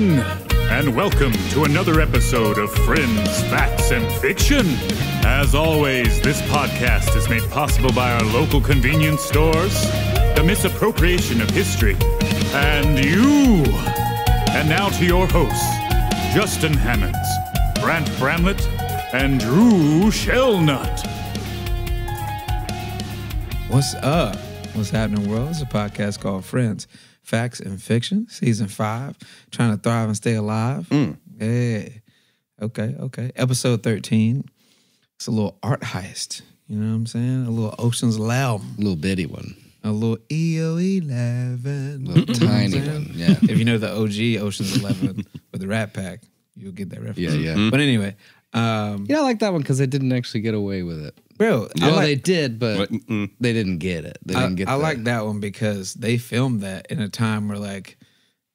again, and welcome to another episode of Friends, Facts, and Fiction. As always, this podcast is made possible by our local convenience stores, the misappropriation of history, and you. And now to your hosts, Justin Hammonds, Grant Bramlett, and Drew Shellnut. What's up? What's happening, world? It's a podcast called Friends, Facts, and Fiction, season five. Trying to thrive and stay alive. Yeah. Okay, okay. Episode 13. It's a little art heist. You know what I'm saying? A little Ocean's Eleven. little bitty one, A little EO 11. A little tiny saying? one. Yeah, If you know the OG Ocean's Eleven with the Rat Pack, you'll get that reference. yeah, yeah. But anyway, um, Yeah, I like that one because they didn't actually get away with it. Bro, I Well, like, they did, but What? Mm-mm. they didn't get it. They I, didn't get. I the- like that one because they filmed that in a time where like,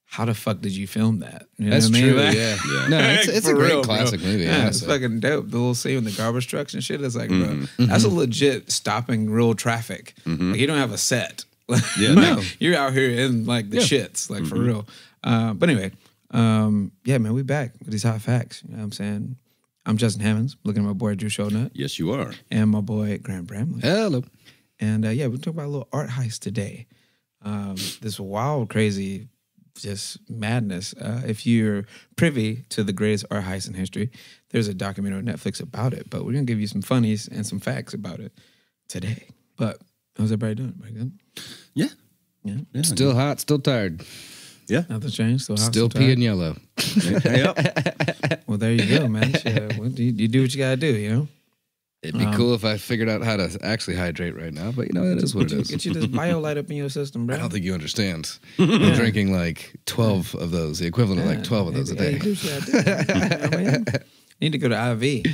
how the fuck did you film that? You know That's what I mean? true. Like- Yeah. No, it's, it's a For great real, bro. classic movie. Yeah, it's honestly. fucking dope. The little scene with the garbage trucks and shit is like, bro, Mm-hmm. that's a legit stopping real traffic. Like you don't have a set. Yeah, Like, no. you're out here in like the shits, like for real. Uh, but anyway, um, yeah, man, we back with these hot facts. You know what I'm saying? I'm Justin Hammonds, looking at my boy Drew Shownut Yes, you are. and my boy Grant Bramley. Hello. And uh, yeah, we're talking about a little art heist today. Um, this wild, crazy, just madness. Uh, if you're privy to the greatest art heist in history, there's a documentary on Netflix about it. But we're gonna give you some funnies and some facts about it today. But how's everybody doing? Everybody good? Yeah. Yeah, yeah. Still hot, still tired, Yeah. nothing's changed. Still, hot, still tired? peeing yellow. yep. Well, there you go, man. You, you do what you gotta do, you know. It'd be Um, cool if I figured out how to actually hydrate right now, but you know it is what it Get you, is. get you this Biolyte up in your system, bro. I don't think you understand. I'm drinking like 12 of those, the equivalent of like 12 of those a Hey, day. do what you do. You know what I mean? You need to go to IV.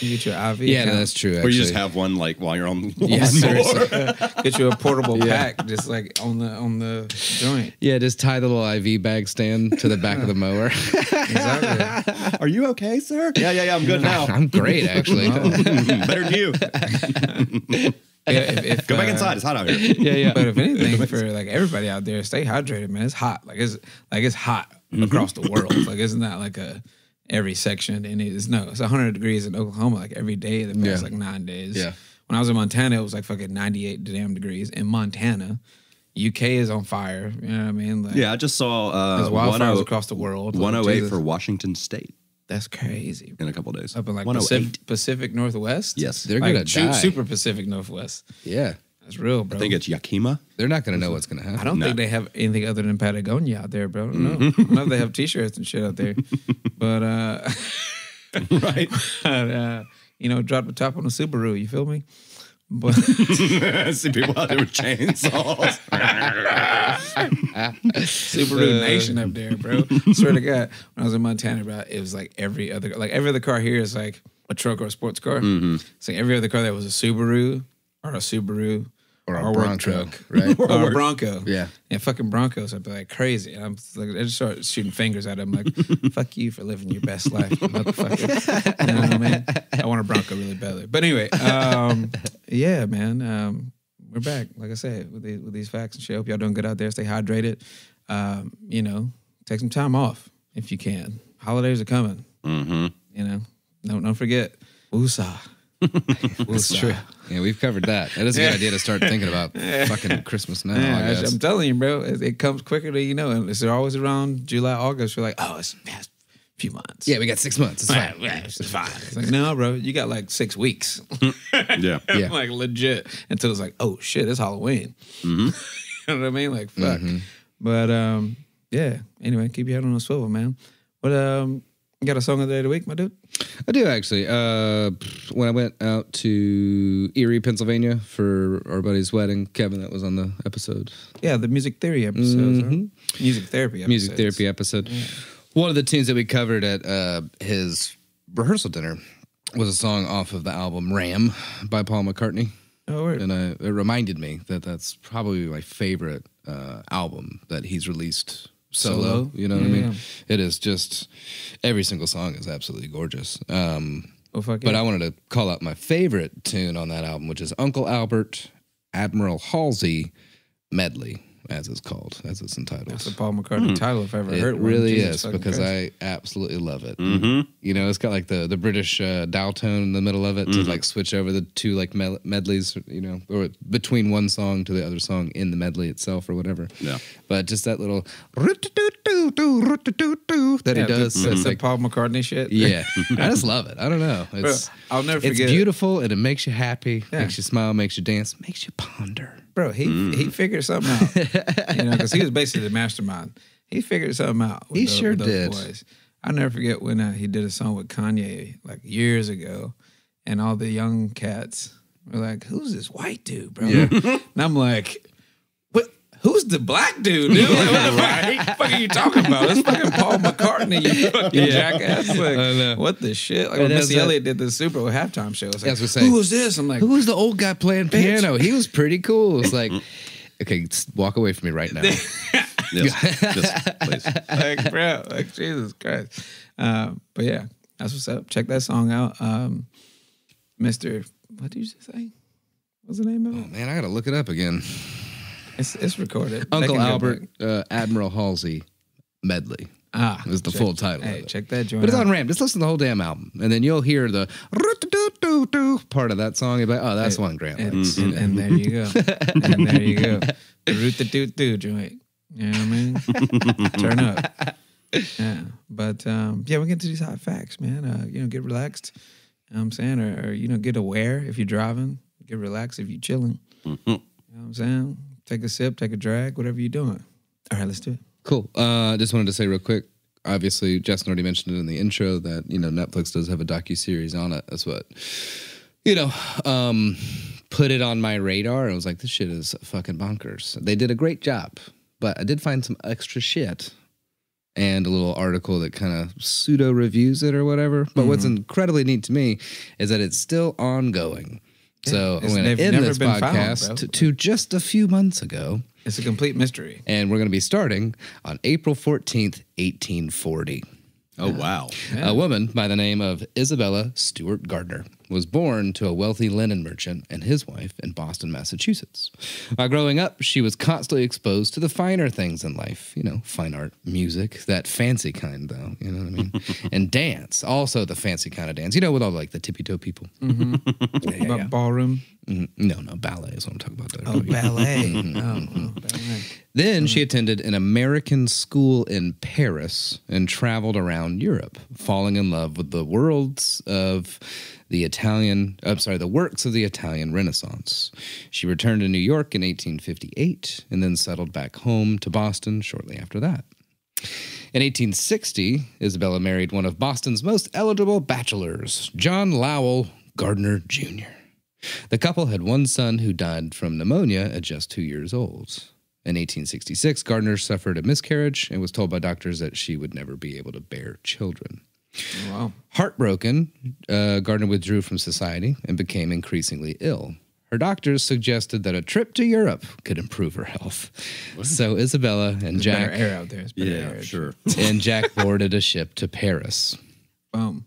You get your IV. Yeah, no, account. that's true. Or you just have one like while you're on the Yeah, seriously. Get you a portable Yeah. pack, just like on the on the joint. yeah, just tie the little IV bag stand to the back of the mower. Exactly. Are you okay, sir? Yeah, yeah, yeah. I'm good now. I'm great, actually. Better than you. Yeah, if, if, Go back uh, inside. It's hot out here. yeah, yeah. But if anything, for like everybody out there, stay hydrated, man. It's hot. Like it's like it's hot Mm-hmm. across the world. Like it's not that like a every section. And it's no, it's 100 degrees in Oklahoma like every day the past Yeah. like nine days. Yeah. When I was in Montana, it was like fucking 98 damn degrees in Montana. UK is on fire. You know what I mean? Like, Yeah, I just saw uh, wildfires 10 across the world. Like, 108 Jesus. for Washington State That's crazy. in a couple days. Up in like Pacific, Pacific Northwest. Yes. They're like gonna su- die. super Pacific Northwest. Yeah. That's real, bro. I think it's Yakima. They're not going to know what's going to happen. I don't No. think they have anything other than Patagonia out there, bro. I don't know. Mm-hmm. I don't know if they have T-shirts and shit out there, but uh, right. but, uh, you know, drop the top on a Subaru. You feel me? But See people out there with chainsaws. Subaru Nation up there, bro. Swear to God, when I was in Montana, bro, it was like every other like every other car here is like a truck or a sports car. Mm-hmm. It's like every other car that was a Subaru or a Subaru Or a work Bronco, truck. right? or a Bronco. Yeah. Yeah, fucking Broncos. I'd be like crazy. And I'm like, I just start shooting fingers at them, like, fuck you for living your best life, motherfucker. You know what I mean? I want a Bronco really badly. But anyway, um, yeah, man. Um, we're back, like I said, with, the, with these facts and shit. Hope y'all doing good out there. Stay hydrated. Um, you know, take some time off if you can. Holidays are coming. mm-hmm. You know, don't don't forget. Woosah. That's true. Yeah, we've covered that. That is a good idea to start thinking about fucking Christmas now. Yeah, I I guess. am telling you, bro, it, it comes quicker than you know. And it's always around July, August. You're like, oh, it's past a few months. yeah, we got six months. It's fine. yeah, it's fine. It's like, no, bro, you got like six weeks. Yeah. Yeah. like legit until it's like, oh shit, it's Halloween. Mm-hmm. you know what I mean? Like, fuck. But um, yeah. Anyway, keep your head on a swivel, man. But um, you got a song of the day of the week, my dude? I do actually. Uh, when I went out to Erie, Pennsylvania for our buddy's wedding, Kevin, that was on the episode, Yeah, the music theory episodes. huh? Music therapy episodes. music therapy episode. One of the tunes that we covered at uh, his rehearsal dinner was a song off of the album Ram by Paul McCartney. Oh, word. and I, it reminded me that that's probably my favorite uh, album that he's released solo. Solo? You know what I mean? yeah. It is just every single song is absolutely gorgeous. Um, but yeah. I wanted to call out my favorite tune on that album, which is Uncle Albert Admiral Halsey medley. As it's called, as it's entitled. That's a Paul McCartney hmm. title if I ever It heard one. really Jesus is because Christ. I absolutely love it. Mm-hmm. You know, it's got like the the British uh, dial tone in the middle of it to mm-hmm. like switch over the two like medleys, you know, or between one song to the other song in the medley itself or whatever. Yeah. But just that little that he does. the, it's the like, Paul McCartney shit. yeah, I just love it. I don't know. It's I'll never forget it's forget. beautiful and it makes you happy, Yeah. makes you smile, makes you dance, makes you ponder. Bro. He Mm. he figured something out. you know, because he was basically the mastermind. He figured something out. with He those- sure did. Boys. I'll never forget when uh, he did a song with Kanye like years ago, and all the young cats were like, "Who's this white dude, bro?" and I'm like, "What? Who's the black dude, dude? Like, what the fuck, fuck are you talking about? It's fucking Paul McCartney, you fucking jackass! Like, what the shit? Like And when that's Missy Elliott did the Super Bowl halftime show. It's like, That's what I'm saying. who was this? I'm like, Who was the old guy playing Bitch. piano? He was pretty cool. It's like, okay, walk away from me right now. Yes. Just, please. like, bro, like Jesus Christ. Um, but yeah, that's what's up. Check that song out. Um, Mr. What did you say? What's the name of it? Oh, Man, I gotta look it up again. It's it's recorded. Uncle Albert, uh, Admiral Halsey medley. Ah, is the check- full title Hey, check that joint. But it's on Ram. Just listen to the whole damn album, and then you'll hear the root doo doo part of that song. You'll be like, oh, that's one Grant. And, and, and there you go. and there you go. The root the doo doo joint. You know what I mean? Turn up. Yeah. But um, yeah, we get to these hot facts, man. Uh, you know, get relaxed. You know what I'm saying? Or, or, you know, get aware if you're driving. Get relaxed if you're chilling. You know what I'm saying? Take a sip, take a drag, whatever you're doing. All right, let's do it. Cool. Uh, just wanted to say real quick. Obviously, Justin already mentioned it in the intro that you know Netflix does have a docu series on it. That's what you know. Um, put it on my radar. I was like, this shit is fucking bonkers. They did a great job, but I did find some extra shit and a little article that kind of pseudo reviews it or whatever. But what's Mm-hmm. incredibly neat to me is that it's still ongoing. So I'm it's- going to end this found, podcast to, to just a few months ago. It's a complete mystery. And we're going to be starting on April 14th, 1840. Oh, wow. A woman by the name of Isabella Stewart Gardner was born to a wealthy linen merchant and his wife in Boston, Massachusetts. While growing up, she was constantly exposed to the finer things in life, you know, fine art, music, that fancy kind, though, you know what I mean? and dance, also the fancy kind of dance, you know, with all like the tippy toe people. Mm-hmm. Ba- Ballroom. Mhm. No, no, ballet is what I'm talking about. There. Oh, ballet. Mm-hmm. oh, oh, ballet. Then she mm-hmm. attended an American school in Paris and traveled around Europe, falling in love with the worlds of the Italian, I'm sorry, the works of the Italian Renaissance. She returned to New York in 1858 and then settled back home to Boston shortly after that. In 1860, Isabella married one of Boston's most eligible bachelors, John Lowell Gardner Jr. The couple had one son who died from pneumonia at just two years old. In 1866, Gardner suffered a miscarriage and was told by doctors that she would never be able to bear children. Wow. Heartbroken, uh, Gardner withdrew from society and became increasingly ill. Her doctors suggested that a trip to Europe could improve her health. So Isabella and Better Jack air out there. It's better Yeah, air. sure. and Jack boarded a ship to Paris. Boom.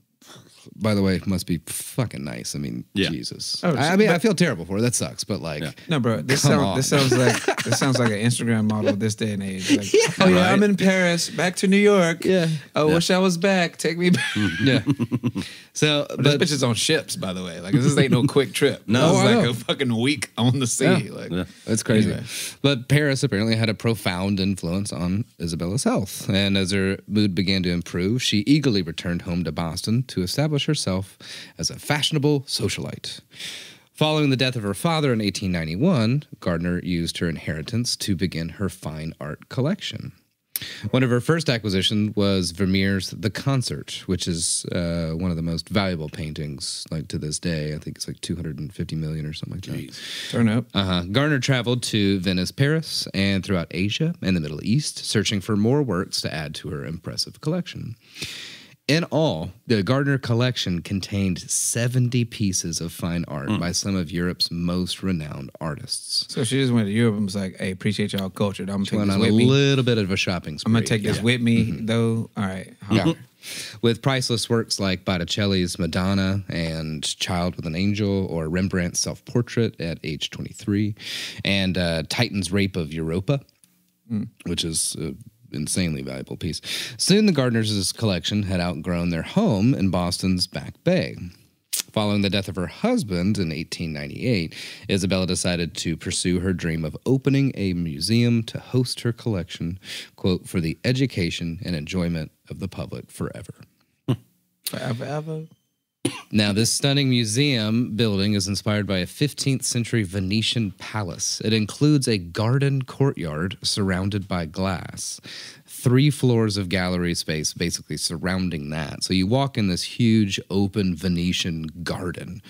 By the way, must be fucking nice. I mean, Yeah. Jesus. Oh, I, I mean, I feel terrible for her. That sucks. But like, Yeah. No, bro. This Come sounds on. this sounds like this sounds like an Instagram model this day and age. Like, oh yeah, Right. I'm in Paris, back to New York. Yeah. I wish I was back. Take me back. yeah. So, This but bitch is on ships, by the way. Like this ain't no quick trip. No. this Oh, is like know. a fucking week on the sea. Yeah. Like Yeah. That's crazy. Anyway. But Paris apparently had a profound influence on Isabella's health. And as her mood began to improve, she eagerly returned home to Boston to establish herself as a fashionable socialite. Following the death of her father in 1891, Gardner used her inheritance to begin her fine art collection. One of her first acquisitions was Vermeer's The Concert, which is uh, one of the most valuable paintings like to this day. I think it's like 250 million or something like that. turn up. Uh-huh. Gardner traveled to Venice, Paris, and throughout Asia and the Middle East, searching for more works to add to her impressive collection. In all, the Gardner collection contained 70 pieces of fine art hmm. by some of Europe's most renowned artists. So she just went to Europe and was like, "Hey, appreciate y'all culture. I'm gonna take this a with me. little bit of a shopping spree. I'm gonna take this Yeah. with me, mm-hmm. though. All right. Yeah. Mm-hmm. With priceless works like Botticelli's Madonna and Child with an Angel or Rembrandt's self portrait at age 23 and uh, Titian's Rape of Europa. Mm. which is an insanely valuable piece. Soon the Gardners' collection had outgrown their home in Boston's Back Bay. Following the death of her husband in 1898, Isabella decided to pursue her dream of opening a museum to host her collection, quote, for the education and enjoyment of the public forever. Forever, ever. Now, this stunning museum building is inspired by a 15th century Venetian palace. It includes a garden courtyard surrounded by glass, three floors of gallery space basically surrounding that. So you walk in this huge open Venetian garden.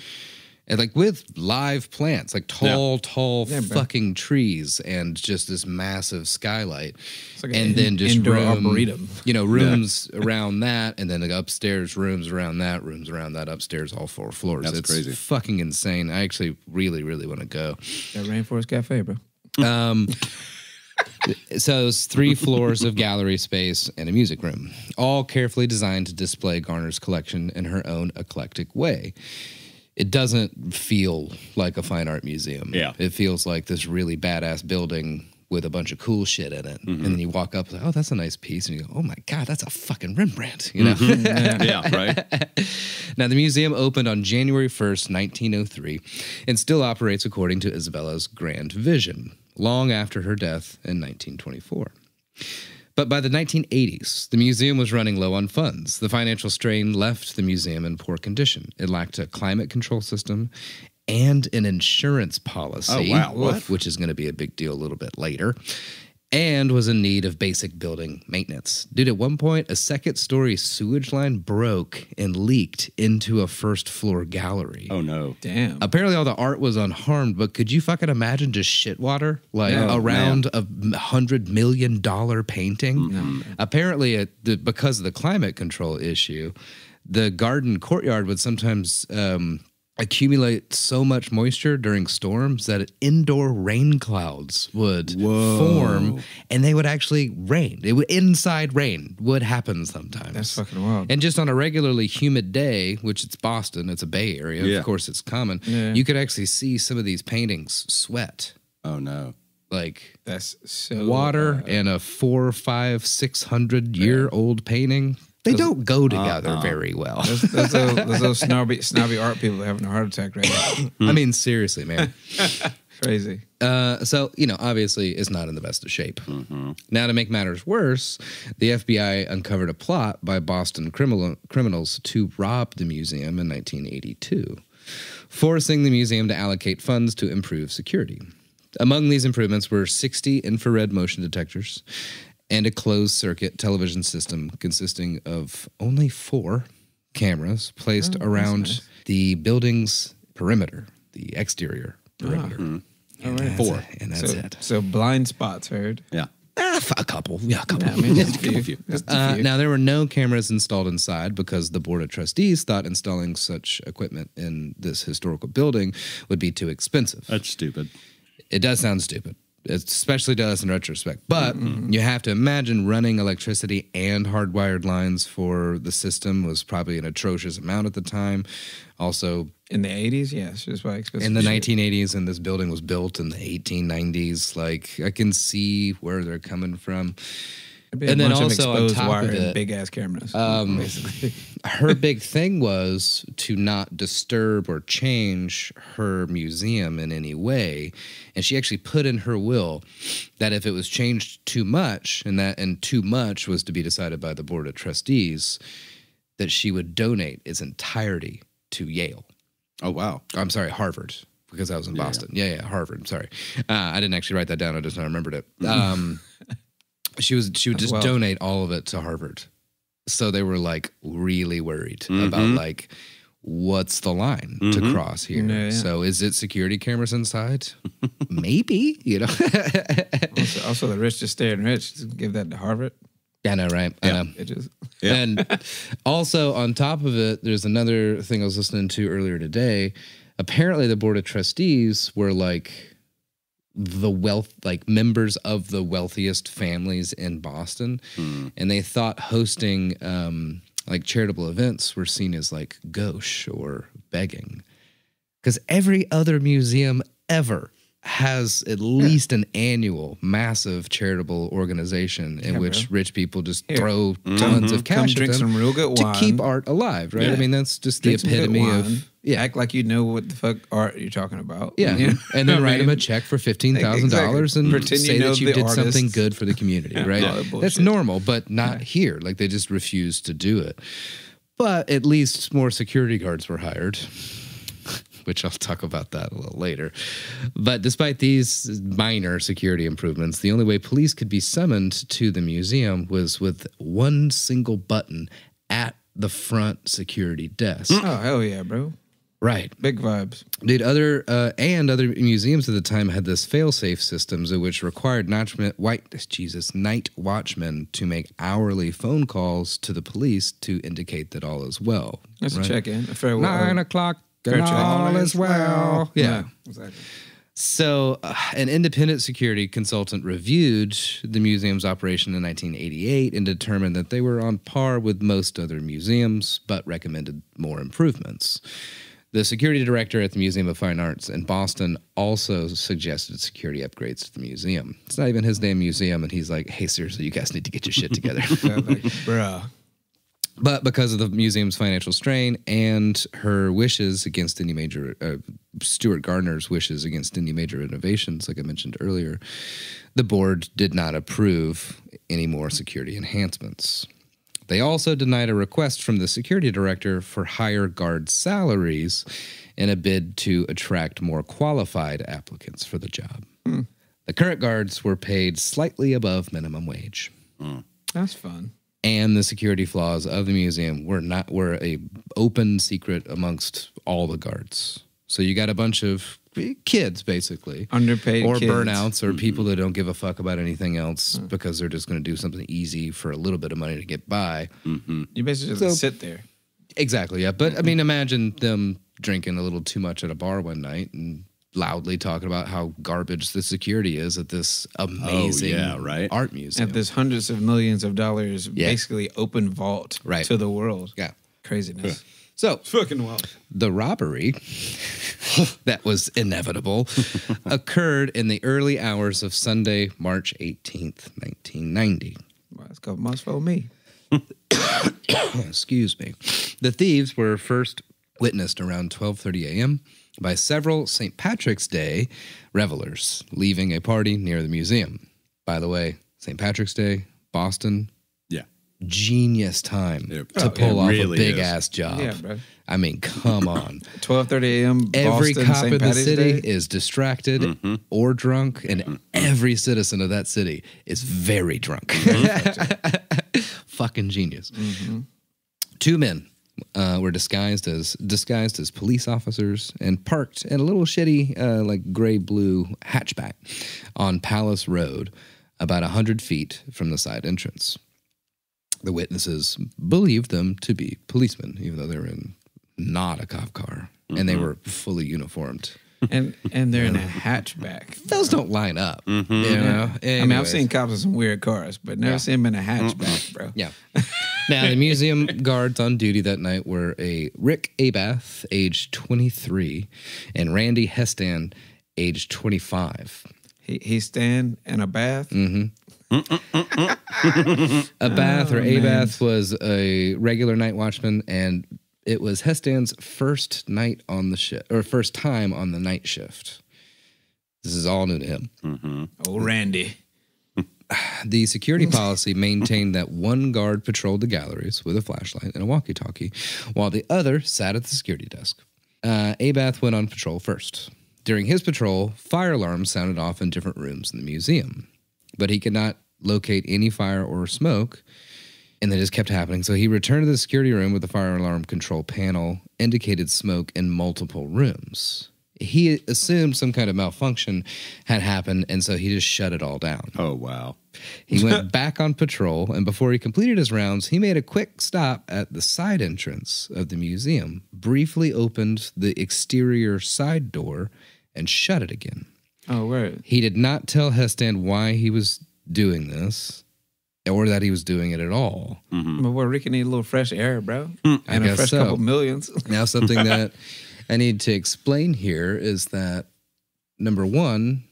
And like with live plants, like tall, tall Yeah, bro. fucking trees, and just this massive skylight, like an and in- then just indoor room- arboretum. you know, rooms around that, and then the upstairs rooms around that, rooms around that, upstairs, all four floors. That's it's crazy. fucking insane. I actually really, really want to go. That Rainforest Cafe, bro. Um, so it's three floors of gallery space and a music room, all carefully designed to display Gardner's collection in her own eclectic way. It doesn't feel like a fine art museum. Yeah. It feels like this really badass building with a bunch of cool shit in it. And then mm-hmm. you walk up, like, oh, that's a nice piece. And you go, oh my God, that's a fucking Rembrandt. You know? Mm-hmm. yeah, right. Now, the museum opened on January 1st, 1903, and still operates according to Isabella's grand vision, long after her death in 1924. But by the 1980s, the museum was running low on funds. The financial strain left the museum in poor condition. It lacked a climate control system and an insurance policy, Oh, wow. Which is going to be a big deal a little bit later, and was in need of basic building maintenance. Dude, at one point, a second story sewage line broke and leaked into a first floor gallery. Oh no. Damn. Apparently, all the art was unharmed, but could you fucking imagine just shit water like Yeah. around a hundred million dollar painting? Apparently, it, because of the climate control issue, the garden courtyard would sometimes um, accumulate so much moisture during storms that indoor rain clouds would form, and they would actually rain. It would inside rain would happen sometimes. That's fucking wild. And just on a regularly humid day, which it's Boston, it's a Bay Area, Yeah. of course it's common, Yeah. you could actually see some of these paintings sweat. Oh no. Like That's so water uh, and a four, five, six hundred year old painting, they don't go together very well. those, those, those, those, those snobby, snobby art people are having a heart attack right now. I mean, seriously, man. Crazy. Uh, so, you know, obviously it's not in the best of shape. Now, to make matters worse, the FBI uncovered a plot by Boston criminal, criminals to rob the museum in 1982, forcing the museum to allocate funds to improve security. Among these improvements were 60 infrared motion detectors and a closed circuit television system consisting of only four cameras placed around the building's perimeter, the exterior perimeter. All right. Four, and that's so, it. So blind spots heard. Yeah. Ah, f- a couple, yeah, a couple. I mean, just a few. Just a Uh, few. now there were no cameras installed inside because the board of trustees thought installing such equipment in this historical building would be too expensive. That's stupid. It does sound stupid, especially to us in retrospect. But mm-hmm. you have to imagine running electricity and hardwired lines for the system was probably an atrocious amount at the time. Also, in the 80s, yes, just by expensive. in the shit. 1980s, and this building was built in the 1890s. Like I can see where they're coming from. And then also on top wire of and it- big ass cameras. Um, basically. her big thing was to not disturb or change her museum in any way and she actually put in her will that if it was changed too much and that and too much was to be decided by the board of trustees that she would donate its entirety to Yale Oh wow. I'm sorry Harvard because I was in Boston yeah yeah, Harvard sorry uh, I didn't actually write that down I just not remembered it um, she was she would just Well- donate all of it to Harvard so they were like really worried Mm-hmm. about like what's the line to cross here Yeah, yeah. so is it security cameras inside maybe you know also, also, the rich just staying rich. Just give that to Harvard. i know right i know It Yeah. and also on top of it there's another thing i was listening to earlier today apparently the board of trustees were like the wealth like members of the wealthiest families in boston. And they thought hosting um like charitable events were seen as like gauche or begging. Because every other museum ever has at least an annual massive charitable organization in Yeah, which bro. rich people just Here. throw mm-hmm. tons of Come cash drink at them some real good to wine. keep art alive, right? Yeah. I mean, that's just Drink the epitome of yeah. Act like you know what the fuck art you're talking about. Yeah, You know and then write them a check for fifteen thousand dollars and Pretend you say know that you the did something good for the community, right? all that That's normal, but not here. Like they just refuse to do it. But at least more security guards were hired, which I'll talk about that a little later. But despite these minor security improvements, the only way police could be summoned to the museum was with one single button at the front security desk. Oh hell yeah, bro! Right. Big vibes. Dude, other uh, and other museums at the time had this fail-safe systems which required notchman, white Jesus night watchmen to make hourly phone calls to the police to indicate that all is well. That's right? a check in. A farewell. Nine o'clock. All is well. Yeah. exactly. So, uh, an independent security consultant reviewed the museum's operation in 1988 and determined that they were on par with most other museums, but recommended more improvements. The security director at the Museum of Fine Arts in Boston also suggested security upgrades to the museum. It's not even his damn museum, and he's like, hey, seriously, you guys need to get your shit together. Like, bruh. But because of the museum's financial strain and her wishes against any major, uh, Stewart Gardner's wishes against any major innovations, like I mentioned earlier, the board did not approve any more security enhancements. They also denied a request from the security director for higher guard salaries in a bid to attract more qualified applicants for the job. The current guards were paid slightly above minimum wage That's fun. And the security flaws of the museum were not were a open secret amongst all the guards. So you got a bunch of kids basically Underpaid or kids. burnouts or mm-hmm. people that don't give a fuck about anything else hmm. because they're just going to do something easy for a little bit of money to get by. Mm-hmm. You basically So- just sit there. Exactly, yeah. But I mm-hmm. mean imagine them drinking a little too much at a bar one night and loudly talking about how garbage the security is at this oh, amazing yeah, right. art museum. At this hundreds of millions of dollars, Yeah. basically open vault Right. to the world. yeah. Craziness. So Fucking wild. the robbery that was inevitable occurred in the early hours of Sunday, March 18th, 1990. Well, it's a couple months for me. Excuse me. The thieves were first witnessed around 12:30 a.m. by several St. Patrick's Day revelers leaving a party near the museum. By the way, St. Patrick's Day, Boston, Yeah. genius time It- to oh, pull off really a big is. ass job. Yeah, bro. I mean, come on. 12:30 a.m. every Boston, cop St. in the city Day. is distracted Mm-hmm. or drunk, and every citizen of that city is very drunk. Mm-hmm. Fucking genius. Two men uh, were disguised as disguised as police officers and parked in a little shitty, uh, like gray blue hatchback on Palace Road, about a hundred feet from the side entrance. The witnesses believed them to be policemen, even though they were in not a cop car and they were fully uniformed. and and they're in a hatchback. Those don't line up. You know? I mean, I've seen cops in some weird cars, but never Yeah. seen them in a hatchback, bro. Yeah. now, the museum guards on duty that night were a Rick Abath, age 23, and Randy Hestand, age 25. He he stand in a bath. Mm. Abath or Oh, man. Abath was a regular night watchman, and it was Hestand's first night on the shift, or first time on the night shift. This is all new to him. Oh, Randy. The security policy maintained that one guard patrolled the galleries with a flashlight and a walkie talkie, while the other sat at the security desk. Uh, Abath went on patrol first. During his patrol, fire alarms sounded off in different rooms in the museum, but he could not locate any fire or smoke, and they just kept happening. So he returned to the security room with the fire alarm control panel, indicated smoke in multiple rooms. He assumed some kind of malfunction had happened, and so he just shut it all down. Oh wow. He went back on patrol, and before he completed his rounds, he made a quick stop at the side entrance of the museum, briefly opened the exterior side door, and shut it again. Oh, right. He did not tell Hestan why he was doing this or that he was doing it at all. Mm-hmm. But what Ricky need a little fresh air, bro, hmm. I and a guess fresh so. couple millions. Now, something that I need to explain here is that number one,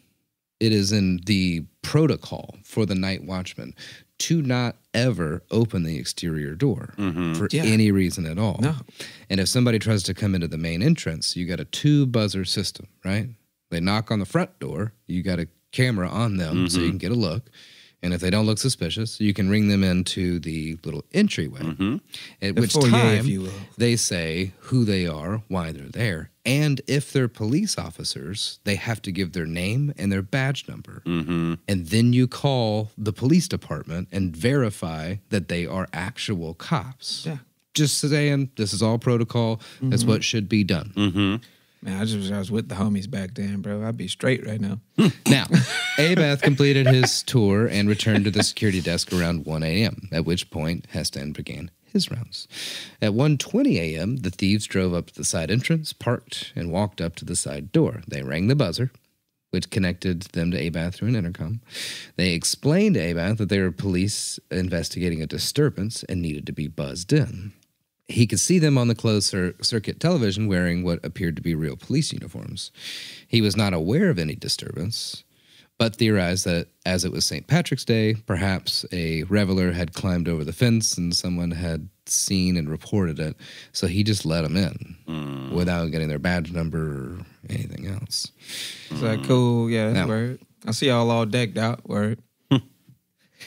it is in the protocol for the night watchman to not ever open the exterior door mm-hmm. for Yeah. any reason at all. No. And if somebody tries to come into the main entrance, you got a two buzzer system, right? They knock on the front door, you got a camera on them so you mm-hmm. can get a look. And if they don't look suspicious, you can ring them into the little entryway. Mm-hmm. At The which foyer, time if you will. they say who they are, why they're there, and if they're police officers, they have to give their name and their badge number. Mm-hmm. And then you call the police department and verify that they are actual cops. Yeah. Just saying, this is all protocol. That's mm-hmm. what should be done. Mm-hmm. Man, I just I was with the homies back then, bro. I'd be straight right now. Hmm. Now, Abath completed his tour and returned to the security desk around 1 a.m., at which point Hestand began his rounds. At 1.20 a.m., the thieves drove up to the side entrance, parked, and walked up to the side door. They rang the buzzer, which connected them to Abath through an intercom. They explained to Abath that they were police investigating a disturbance and needed to be buzzed in. He could see them on the closed cir- circuit television wearing what appeared to be real police uniforms. He was not aware of any disturbance, but theorized that as it was St. Patrick's Day, perhaps a reveler had climbed over the fence and someone had seen and reported it. So he just let them in hmm. without getting their badge number or anything else. It's like, cool, yeah, that's Now- word. I see y'all all decked out, word.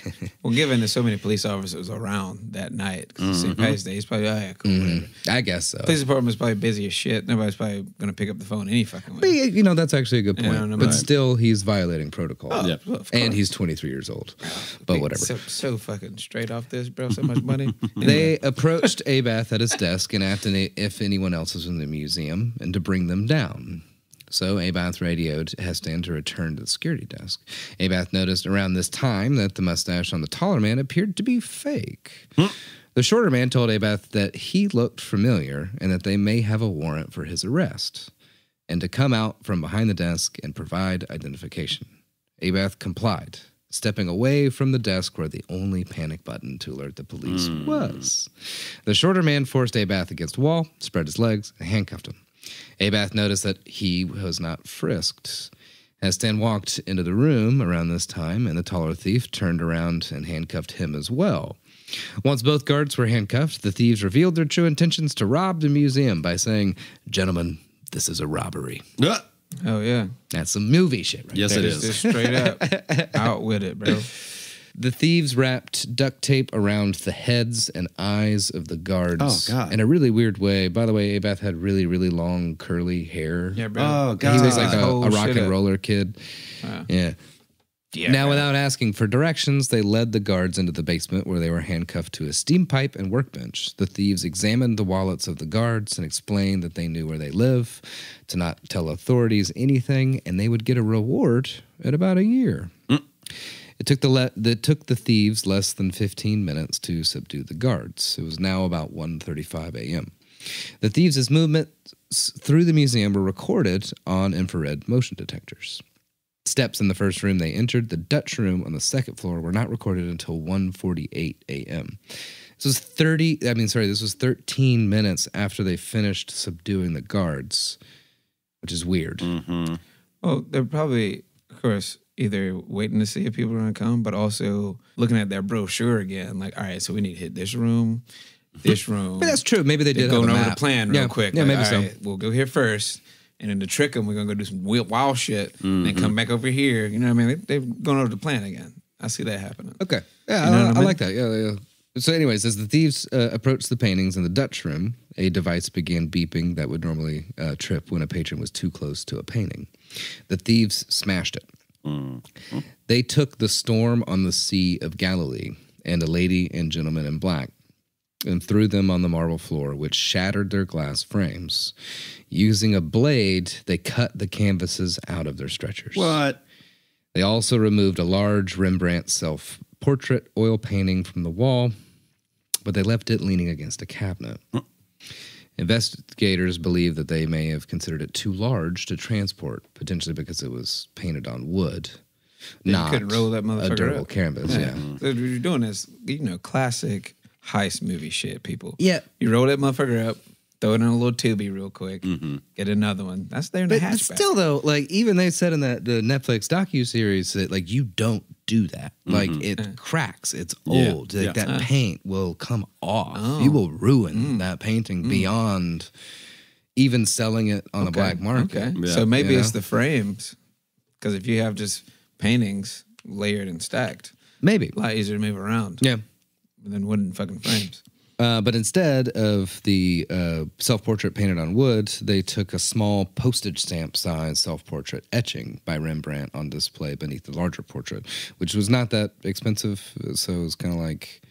well, given there's so many police officers around that night, because it's St. Patty's Day, it's probably, oh, yeah, cool, mm-hmm. whatever. I guess so. Police department's probably busy as shit. Nobody's probably going to pick up the phone any fucking But, way. you know, that's actually a good point. Yeah, no, but right. still, he's violating protocol. Oh, yeah. Well, of And he's 23 years old. But whatever. So, so fucking straight off this, bro. So much money. They approached Abath at his desk and asked if anyone else was in the museum and to bring them down. So Abath radioed Hestand to return to the security desk. Abath noticed around this time that the mustache on the taller man appeared to be fake. Hmm. The shorter man told Abath that he looked familiar and that they may have a warrant for his arrest and to come out from behind the desk and provide identification. Abath complied, stepping away from the desk where the only panic button to alert the police hmm. was. The shorter man forced Abath against the wall, spread his legs, and handcuffed him. Abath noticed that he was not frisked. Hestand walked into the room around this time, and the taller thief turned around and handcuffed him as well. Once both guards were handcuffed, the thieves revealed their true intentions to rob the museum by saying, Gentlemen, this is a robbery. Ah! Oh, yeah. That's some movie shit right Yes, there. it Just, is. just straight up out with it, bro. The thieves wrapped duct tape around the heads and eyes of the guards. Oh, God. In a really weird way. By the way, Abath had really, really long curly hair. Yeah, bro. Oh, He was like a, Whole a rock and roller kid. Wow. Yeah. Yeah, now, bro. without asking for directions, they led the guards into the basement where they were handcuffed to a steam pipe and workbench. The thieves examined the wallets of the guards and explained that they knew where they live, to not tell authorities anything, and they would get a reward at about a year. It took the le- it took the thieves less than 15 minutes to subdue the guards. It was now about 1:35 a.m. The thieves' movements through the museum were recorded on infrared motion detectors. Steps in the first room they entered, the Dutch room on the second floor, were not recorded until 1:48 a.m. This was 30. I mean, sorry, this was 13 minutes after they finished subduing the guards, which is weird. Mm-hmm. Well, they're probably, of course, either waiting to see if people are going to come, but also looking at their brochure again. Like, all right, so we need to hit this room, this room. But that's true. Maybe they did going have over the plan real yeah. quick. Yeah, Like, maybe all so. right, we'll go here first. And then to trick them, we're going to go do some wild, shit and then come back over here. You know what I mean? They, they've gone over the plan again. I see that happening. Okay. Yeah, You know I, I I mean? like that. Yeah, yeah. So, anyways, as the thieves uh, approached the paintings in the Dutch room, a device began beeping that would normally uh, trip when a patron was too close to a painting. The thieves smashed it. They took the storm on the Sea of Galilee and a lady and gentleman in black and threw them on the marble floor, which shattered their glass frames. Using a blade, they cut the canvases out of their stretchers. What? They also removed a large Rembrandt self portrait oil painting from the wall, but they left it leaning against a cabinet. Investigators believe that they may have considered it too large to transport, potentially because it was painted on wood, You not couldn't roll that a durable up. canvas. Yeah. So what you're doing is, you know, classic heist movie shit, people. Yeah. You roll that motherfucker up, throw it in a little tubey real quick, mm-hmm. get another one. That's there in the But hatchback. still, though, like even they said in that the Netflix docu series that like you don't do that. Like mm-hmm. it cracks. It's Yeah. old. Like Yeah. that paint will come off. Oh. You will ruin mm. that painting mm. beyond even selling it on the black market. Okay. Yeah. So maybe You it's know? the frames. Because if you have just paintings layered and stacked, Maybe. a lot easier to move around Yeah. than wooden fucking frames. Uh, but instead of the uh, self portrait painted on wood, they took a small postage stamp size self portrait etching by Rembrandt on display beneath the larger portrait, which was not that expensive. So it was kind of like,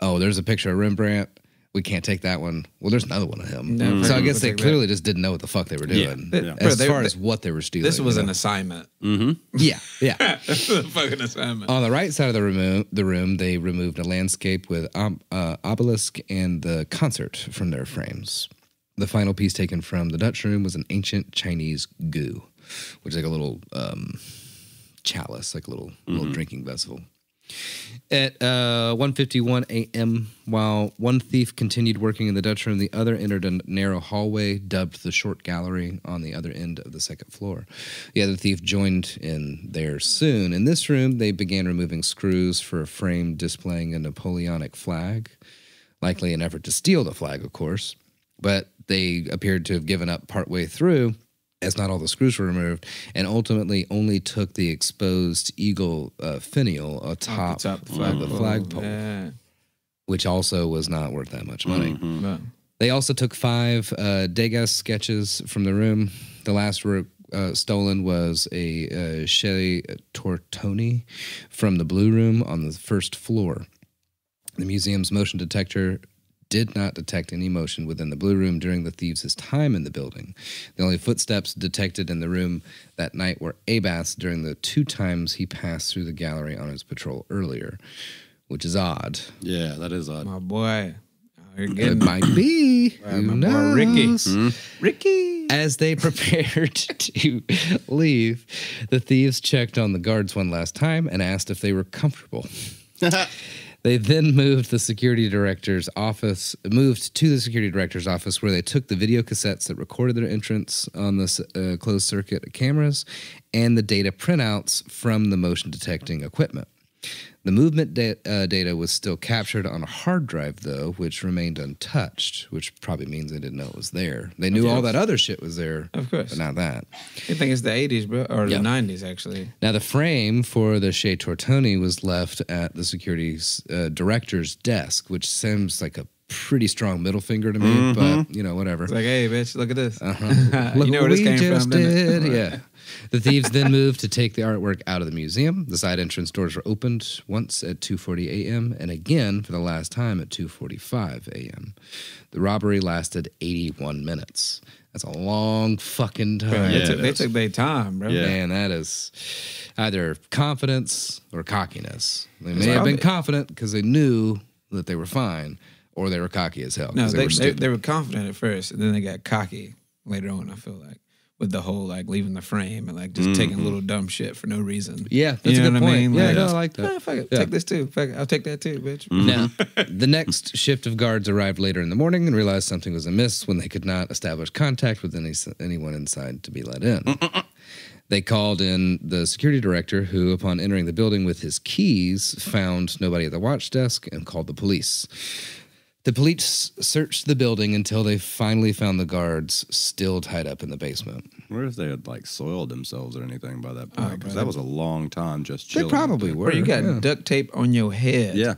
oh, there's a picture of Rembrandt. We can't take that one. Well, there's another one of him. Yeah, So I guess they take that. clearly just didn't know what the fuck they were doing. Yeah. As Bro, they- far they- as what they were stealing. This was you an know? assignment. yeah, yeah. A fucking assignment. On the right side of the room, the room, they removed a landscape with um, uh, obelisk and the concert from their frames. The final piece taken from the Dutch room was an ancient Chinese gu, which is like a little um, chalice, like a little little drinking vessel. At uh, 1:51 a.m., while one thief continued working in the Dutch room, the other entered a narrow hallway dubbed the short gallery on the other end of the second floor. The other thief joined in there soon. In this room, they began removing screws for a frame displaying a Napoleonic flag, likely an effort to steal the flag, of course. But they appeared to have given up partway through as not all the screws were removed, and ultimately only took the exposed eagle uh, finial atop, Top the of flagpole. the flagpole, Yeah. which also was not worth that much money. But They also took five uh, Degas sketches from the room. The last work uh, stolen was a uh, Chez Tortoni from the Blue Room on the first floor. The museum's motion detector did not detect any motion within the Blue Room during the thieves' time in the building. The only footsteps detected in the room that night were Abath's during the two times he passed through the gallery on his patrol earlier, which is odd. Yeah, that is odd. my boy, out It might be. Who my boy Ricky. knows? Hmm? Ricky. As they prepared to leave, the thieves checked on the guards one last time and asked if they were comfortable. They then moved the security director's office, moved to the security director's office where they took the video cassettes that recorded their entrance on the uh, closed circuit cameras and the data printouts from the motion detecting equipment. The movement da- uh, data was still captured on a hard drive, though, which remained untouched, which probably means they didn't know it was there. They knew all that other shit was there, Of course. but not that. You think it's the 80s, bro? Or Yeah. the 90s, actually. Now, the frame for the Chez Tortoni was left at the security uh, director's desk, which seems like a pretty strong middle finger to me, but you know, whatever. It's like, hey, bitch, look at this. Uh-huh. Look you know where this came from, did. Yeah. The thieves then moved to take the artwork out of the museum. The side entrance doors were opened once at 2:40 a.m. and again for the last time at 2:45 a.m. The robbery lasted 81 minutes. That's a long fucking time. Bro, Yeah, they, took, they took their time, bro. Yeah. Man, that is either confidence or cockiness. They may have been confident because they knew that they were fine, or they were cocky as hell. No, 'cause they, they, were they, they were confident at first, and then they got cocky later on, I feel like. With the whole like leaving the frame and like just taking a little dumb shit for no reason. yeah, that's You a good what I point. mean? Yeah, Like- no, I like that. Fuck it. Yeah. Take this too. Fuck it. I'll take that too, bitch. Mm-hmm. Now, the next shift of guards arrived later in the morning and realized something was amiss when they could not establish contact with any, anyone inside to be let in. They called in the security director, who, upon entering the building with his keys, found nobody at the watch desk and called the police. The police searched the building until they finally found the guards still tied up in the basement. What if they had like soiled themselves or anything by that oh, point? Because bro. that was a long time just chilling. They chilling. probably were. Or you got yeah. duct tape on your head. Yeah.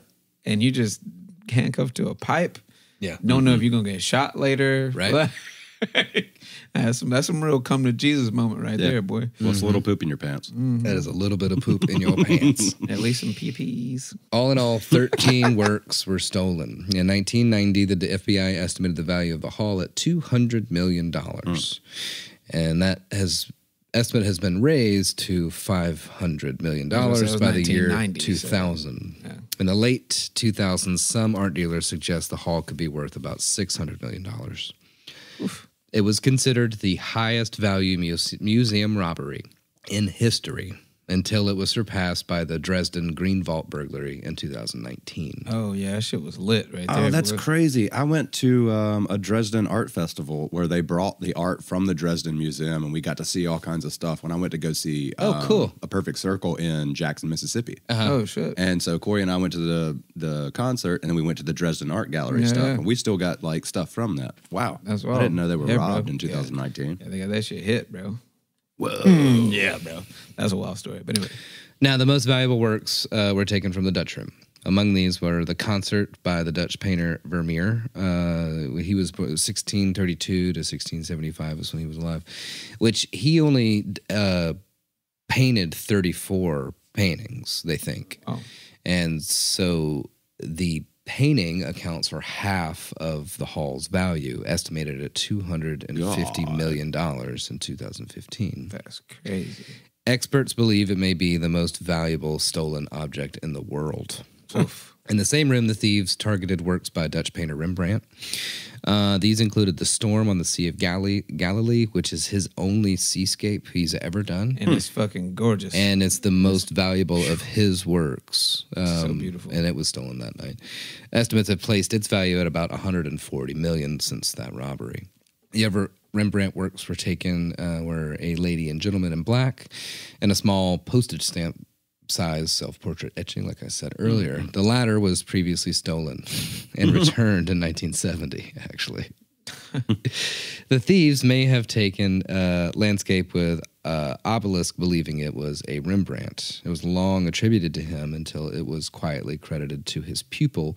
And you just handcuffed to a pipe. Yeah. Don't know if mm-hmm. you're gonna get shot later. Right. that's some that's some real come to Jesus moment right Yeah. there, boy. What's a little poop in your pants? Mm-hmm. That is a little bit of poop in your pants. At least some PPs. All in all, 13 works were stolen. In 1990, the FBI estimated the value of the haul at $200 million. Mm. And that has estimate has been raised to $500 million That was- that was by the year 1990, so- 2000. Yeah. In the late 2000s, some art dealers suggest the haul could be worth about $600 million. It was considered the highest value muse- museum robbery in history until it was surpassed by the Dresden Green Vault burglary in 2019. Oh yeah, that shit was lit right there. Oh, that's boy. crazy. I went to um, a Dresden art festival where they brought the art from the Dresden Museum and we got to see all kinds of stuff when I went to go see Oh, um, cool. A Perfect Circle in Jackson, Mississippi. Oh shit. And so Corey and I went to the the concert and then we went to the Dresden Art Gallery Yeah, stuff. yeah. And we still got like stuff from that. Wow. That's wild. I didn't know they were Yeah, bro. robbed in Yeah. 2019. Yeah, they got that shit hit, bro. Whoa. Yeah, bro. That's a wild story. But anyway, Now, the most valuable works uh, were taken from the Dutch Room. Among these were the concert by the Dutch painter Vermeer. Uh, he was 1632 to 1675 was when he was alive, which he only uh, painted 34 paintings, they think. Oh. And so the painting accounts for half of the hall's value, estimated at $250 million in 2015. that's crazy. Experts believe it may be the most valuable stolen object in the world. Oof. In the same room, the thieves targeted works by Dutch painter Rembrandt. Uh, these included The Storm on the Sea of Galilee, Galilee, which is his only seascape he's ever done. And it's fucking gorgeous. And it's the most valuable of his works. So Um, beautiful. And it was stolen that night. Estimates have placed its value at about 140 million since that robbery. The other Rembrandt works were taken uh, were a lady and gentleman in black and a small postage stamp size self portrait etching, like I said earlier. The latter was previously stolen and returned in 1970, actually. the thieves may have taken a landscape with uh, obelisk, believing it was a Rembrandt. It was long attributed to him until it was quietly credited to his pupil,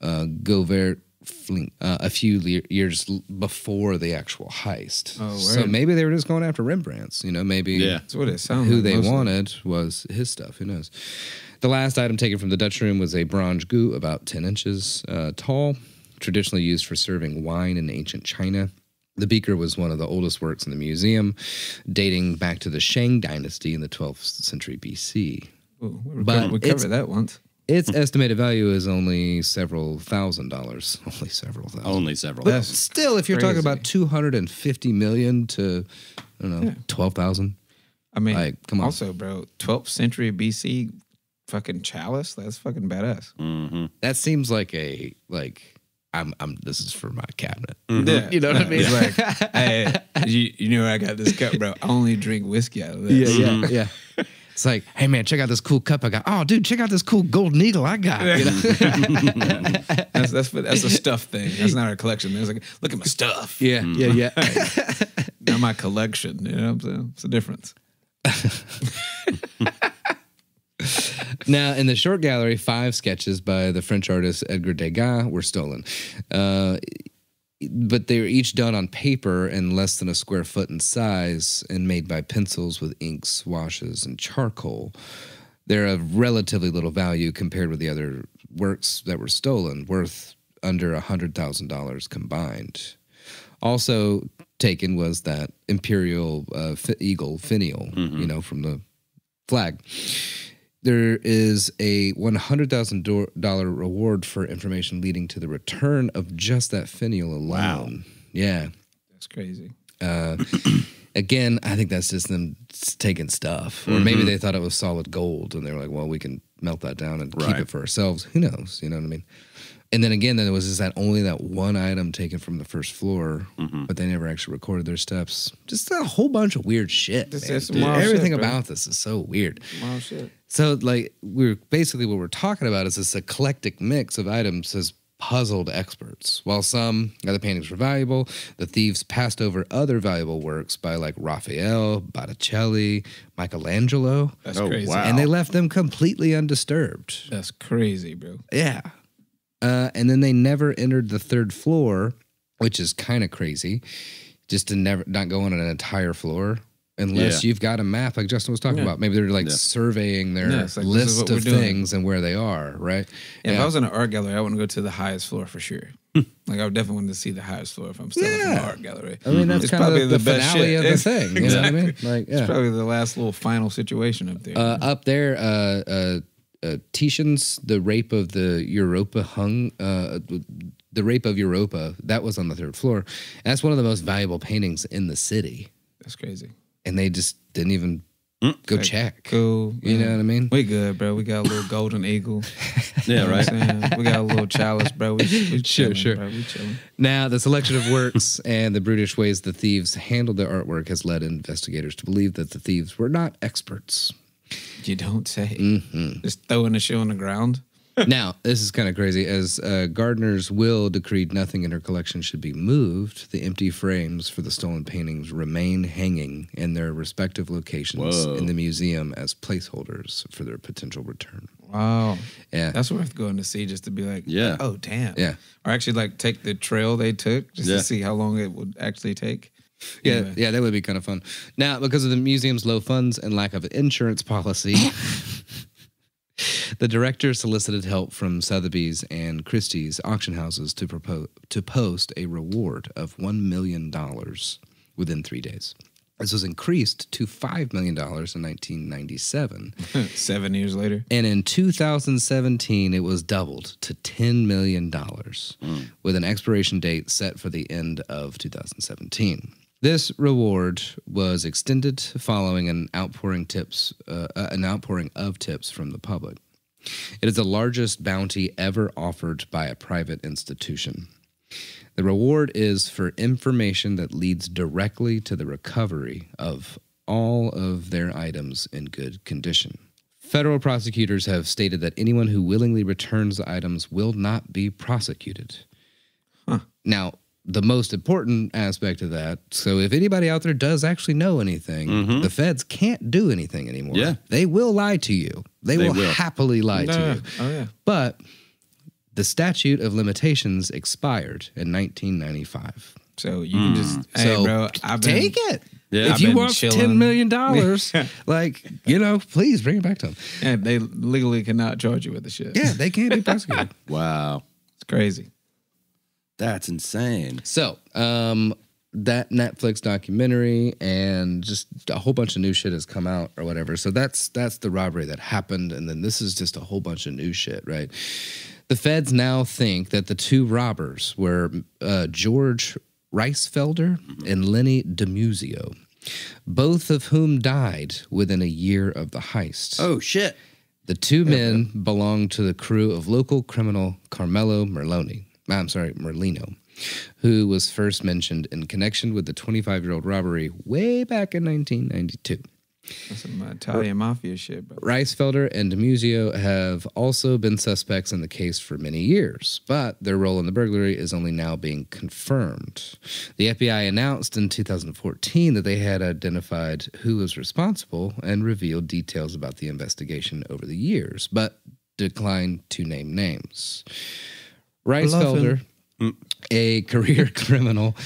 uh, Govaert Flinck, uh, a few le- years before the actual heist. Oh, so maybe they were just going after Rembrandts. You know, maybe Yeah. That's what it sounds who like. they mostly. wanted was his stuff. Who knows? The last item taken from the Dutch room was a bronze gu about 10 inches uh, tall, traditionally used for serving wine in ancient China. The beaker was one of the oldest works in the museum, dating back to the Shang dynasty in the 12th century BC. Ooh, we, But covered, we covered that once. Its hmm. estimated value is only several thousand dollars. Only several thousand. Only several. But That's still, if you're talking about 250 million to, I don't know, Yeah. 12,000. I mean, Like, come on. Also, bro, 12th century BC fucking chalice. That's fucking badass. hmm That seems like a, like, I'm, I'm, this is for my cabinet. Mm-hmm. Yeah, You know what I mean? It's like, hey, you, you know where I got this cup, bro? I only drink whiskey out of this. yeah, yeah. Mm-hmm. It's like, hey man, check out this cool cup I got. Oh, dude, check out this cool gold needle I got. You know? That's that's that's a stuff thing. That's not our collection. It's like, look at my stuff. yeah, yeah, yeah. Not my collection. You know what I'm saying? It's a difference. Now, in the short gallery, five sketches by the French artist Edgar Degas were stolen. Uh, but they're each done on paper and less than a square foot in size and made by pencils with inks, washes, and charcoal. They're of relatively little value compared with the other works that were stolen, worth under $100,000 combined. Also taken was that imperial uh, eagle finial, you know, from the flag. There is a one hundred thousand dollar reward for information leading to the return of just that finial alone. Yeah. That's crazy. Uh, again, I think that's just them taking stuff, or maybe they thought it was solid gold, and they were like, "Well, we can melt that down and keep it for ourselves." Who knows? You know what I mean? And then again, there was just that only that one item taken from the first floor, mm-hmm. but they never actually recorded their steps. Just a whole bunch of weird shit. Just- man. Dude, Everything shit, about this is so weird. Wow, shit. So, like, we're basically what we're talking about is this eclectic mix of items has puzzled experts. While some other paintings were valuable, the thieves passed over other valuable works by like Raphael, Botticelli, Michelangelo, That's Oh, crazy. wow. and they left them completely undisturbed. That's crazy, bro. Yeah. Uh, and then they never entered the third floor, which is kind of crazy, just to never not go on an entire floor. Unless Yeah. you've got a map, like Justin was talking Yeah. about, maybe they're like Yeah. surveying their like, list of things and where they are, right? If I was in an art gallery, I wouldn't go to the highest floor for sure. like I would definitely want to see the highest floor if I'm still in an art gallery. I mean, that's It's kind of probably the, the best finale shit. of the thing. You know what I mean? Like, It's probably the last little final situation up there. Uh, up there, uh, uh, uh, Titian's "The Rape of the Europa" hung. Uh, the Rape of Europa that was on the third floor. And that's one of the most valuable paintings in the city, That's crazy. and they just didn't even Go check. Cool. You know what I mean? We good, bro. We got a little golden eagle. Yeah, right. what I'm saying? We got a little chalice, bro. We, we Sure, sure. Bro. We chilling. Now, the selection of works and the brutish ways the thieves handled their artwork has led investigators to believe that the thieves were not experts. You don't say. Mm-hmm. Just throwing a shoe on the ground. now, this is kind of crazy. As uh, Gardner's will decreed nothing in her collection should be moved, the empty frames for the stolen paintings remain hanging in their respective locations Whoa. in the museum as placeholders for their potential return. Wow. Yeah. That's worth going to see just to be like, Yeah. oh, damn. Yeah. Or actually, like, take the trail they took just Yeah. to see how long it would actually take. Yeah, Anyway. yeah, that would be kind of fun. Now, because of the museum's low funds and lack of insurance policy, the director solicited help from Sotheby's and Christie's auction houses to propose to post a reward of one million dollars within three days. This was increased to five million dollars in 1997, Seven years later. and in 2017 it was doubled to 10 million dollars, mm. with an expiration date set for the end of 2017. This reward was extended following an outpouring tips, uh, uh, an outpouring of tips from the public. It is the largest bounty ever offered by a private institution. The reward is for information that leads directly to the recovery of all of their items in good condition. Federal prosecutors have stated that anyone who willingly returns the items will not be prosecuted. Now, the most important aspect of that so, if anybody out there does actually know anything, mm-hmm. the feds can't do anything anymore. Yeah. They will lie to you, they, They will, will. happily lie to you. Oh, yeah. But the statute of limitations expired in 1995. So you can hmm. just, hey, so bro, I've been, take it. Yeah. If I've you want chilling. ten million dollars, like you know, please bring it back to them. Yeah, they legally cannot charge you with the shit. Yeah, they can't be prosecuted. Wow. It's crazy. That's insane. so, um, that Netflix documentary and just a whole bunch of new shit has come out or whatever. So that's that's the robbery that happened, and then this is just a whole bunch of new shit, right? The feds now think that the two robbers were uh, George Reissfelder and Lenny DeMuzio, both of whom died within a year of the heist. Oh shit. The two men belonged to the crew of local criminal Carmelo Merloni. Ah, I'm sorry, Merlino, who was first mentioned in connection with the 25 year old robbery way back in 1992. That's some uh, Italian mafia shit, bro. Reissfelder and DeMuzio have also been suspects in the case for many years, but their role in the burglary is only now being confirmed. The FBI announced in 2014 that they had identified who was responsible and revealed details about the investigation over the years, but declined to name names. Reissfelder, a career criminal,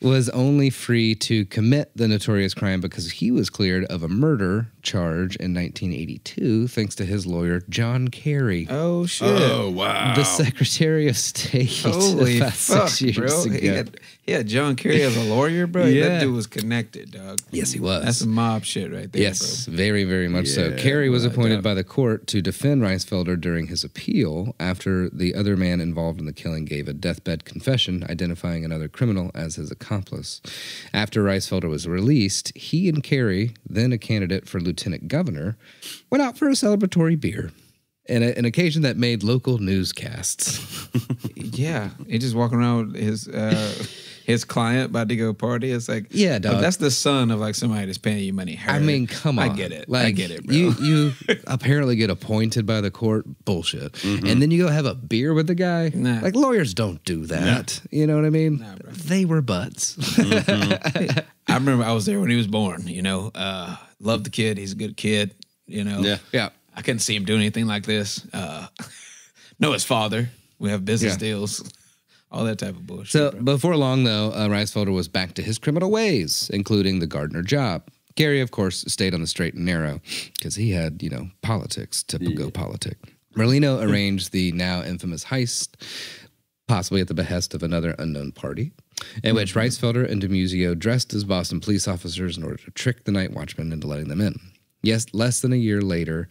was only free to commit the notorious crime because he was cleared of a murder charge in 1982 thanks to his lawyer, John Kerry. Oh shit! Oh, wow. The Secretary of State Holy about fuck, six years bro! ago. He had, he had John Kerry as a lawyer, bro. Yeah. That dude was connected, dog. Yes, he was. That's some mob shit right there, Yes, very, very much so. Kerry was appointed by the court to defend Reissfelder during his appeal after the other man involved in the killing gave a deathbed confession identifying another criminal as his accomplice. After Reissfelder was released, he and Kerry, then a candidate for lieutenant governor, went out for a celebratory beer. An, an occasion that made local newscasts. Yeah, he just walking around with his uh, his client about to go party. It's like, Yeah, dog. that's the son of like somebody that's paying you money. I mean, come on. I get it. I get it, bro. You you apparently get appointed by the court. Bullshit. And then you go have a beer with the guy. Nah. Like lawyers don't do that. You know what I mean? Nah, bro. They were butts. I remember I was there when he was born. You know, uh, love the kid. He's a good kid. You know, Yeah. yeah. I couldn't see him doing anything like this. Uh, know his father. We have business Yeah. deals. All that type of bullshit. So bro. before long, though, uh, Reissfelder was back to his criminal ways, including the Gardner job. Kerry, of course, stayed on the straight and narrow because he had, you know, politics, typical politic. Merlino arranged the now infamous heist, possibly at the behest of another unknown party, in which Reissfelder and DeMuzio dressed as Boston police officers in order to trick the night watchman into letting them in. Yes, less than a year later,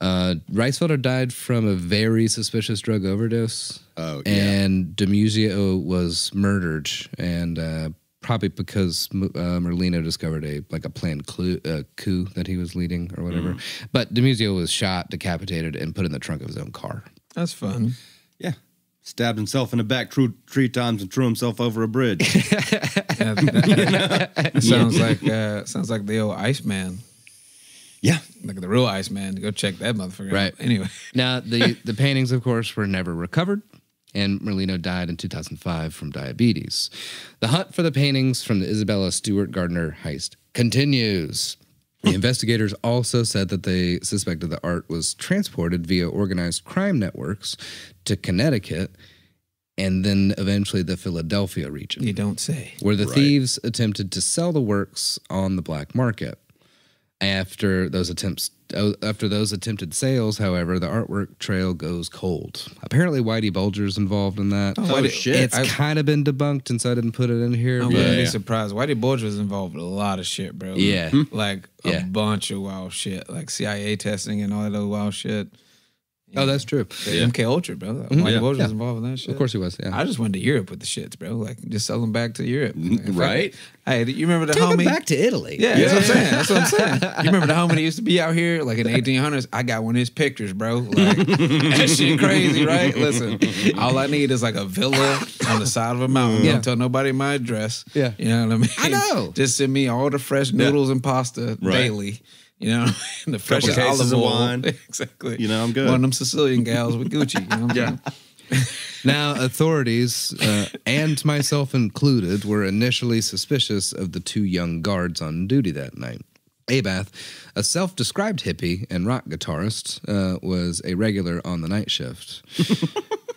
uh, Reissfelder died from a very suspicious drug overdose. Oh, yeah. And DeMuzio was murdered and uh, probably because uh, Merlino discovered a like a planned clue, uh, coup that he was leading or whatever. But Demuzio was shot, decapitated, and put in the trunk of his own car. That's fun. Yeah. Stabbed himself in the back three, three times and threw himself over a bridge. Yeah, that- that sounds like uh, sounds like the old Iceman, yeah. like the real Iceman. Go check that motherfucker. Right. Out. Anyway, Now, the, the paintings, of course, were never recovered, and Merlino died in 2005 from diabetes. The hunt for the paintings from the Isabella Stewart Gardner heist continues. The investigators also said that they suspected the art was transported via organized crime networks to Connecticut and then eventually the Philadelphia region you don't say. where the Right. thieves attempted to sell the works on the black market. After those attempts, after those attempted sales, however, the artwork trail goes cold. Apparently, Whitey Bulger's involved in that. Oh, Whitey- shit. It's kind of been debunked, and so I didn't put it in here. I'm wouldn't Yeah. be surprised. Whitey Bulger was involved with a lot of shit, bro. Yeah. Hmm. like a Yeah. bunch of wild shit, like CIA testing and all that other wild shit. Oh, that's true. The Yeah. MK Ultra, bro. Mm-hmm. Whitey Yeah. Bulger Yeah. was involved in that shit. Of course, he was. Yeah. I just went to Europe with the shits, bro. Like just sell them back to Europe, mm-hmm. Like, if I right? could- Hey, you remember the Take him homie? back to Italy. Yeah, that's what I'm saying. That's what I'm saying. You remember the homie that used to be out here like in the 1800s? I got one of his pictures, bro. Like that shit crazy, right? Listen, all I need is like a villa on the side of a mountain. Yeah. Don't tell nobody my address. Yeah. you know what I mean. I know. Just send me all the fresh noodles and pasta Right. daily. You know, and the freshest olive of oil. wine. exactly. You know, I'm good. One of them Sicilian gals with Gucci. You know what I'm saying? Now, authorities, uh, and myself included, were initially suspicious of the two young guards on duty that night. Abath, a self described hippie and rock guitarist, uh, was a regular on the night shift.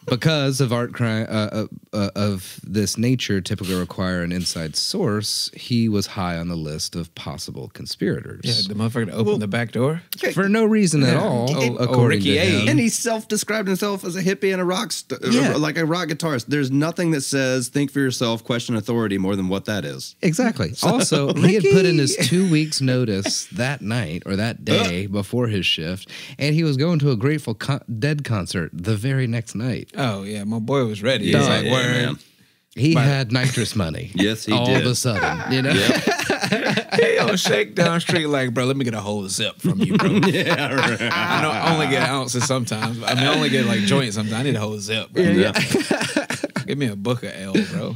Because of art crime uh, uh, uh, of this nature typically require an inside source, he was high on the list of possible conspirators. Yeah, the motherfucker that opened the back door. For no reason at Yeah. all, Oh, oh, according Ricky to him. And he self-described himself as a hippie and a rock, st- Yeah. like a rock guitarist. There's nothing that says "think for yourself, question authority" more than what that is. Exactly. Also, he had put in his two weeks notice that night or that day before his shift, and he was going to a Grateful Con- Dead concert the very next night. Oh yeah, my boy was ready. Yeah, He's like, yeah, word. man. He But- had nitrous money. Yes, he all did. of a sudden, you know. Hey, on Shakedown Street, like, bro, let me get a whole zip from you, bro. yeah, right. I don't I only get ounces sometimes. I mean, I only get like joints sometimes. I need a whole zip, bro. yeah. Give me a book of L, bro.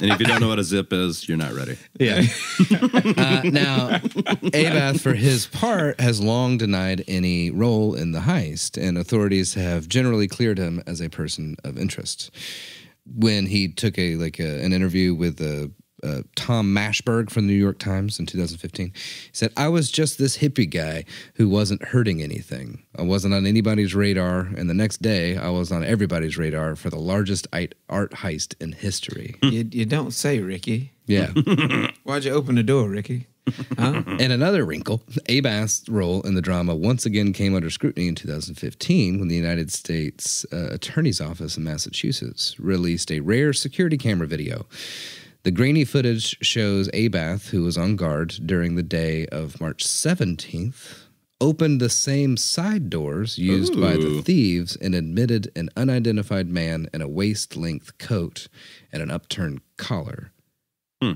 And if you don't know what a zip is, you're not ready. Yeah. uh, now, Abath, for his part, has long denied any role in the heist, and authorities have generally cleared him as a person of interest. When he took a like a, an interview with uh, uh, Tom Mashberg from the New York Times in 2015, he said, "I was just this hippie guy who wasn't hurting anything. I wasn't on anybody's radar, and the next day, I was on everybody's radar for the largest art art heist in history." You, you don't say, Ricky. Yeah. Why'd you open the door, Ricky? Huh? And another wrinkle, Abath's role in the drama once again came under scrutiny in 2015 when the United States uh, Attorney's Office in Massachusetts released a rare security camera video. The grainy footage shows Abath, who was on guard during the day of March 17th, opened the same side doors used by the thieves and admitted an unidentified man in a waist length coat and an upturned collar. Hmm.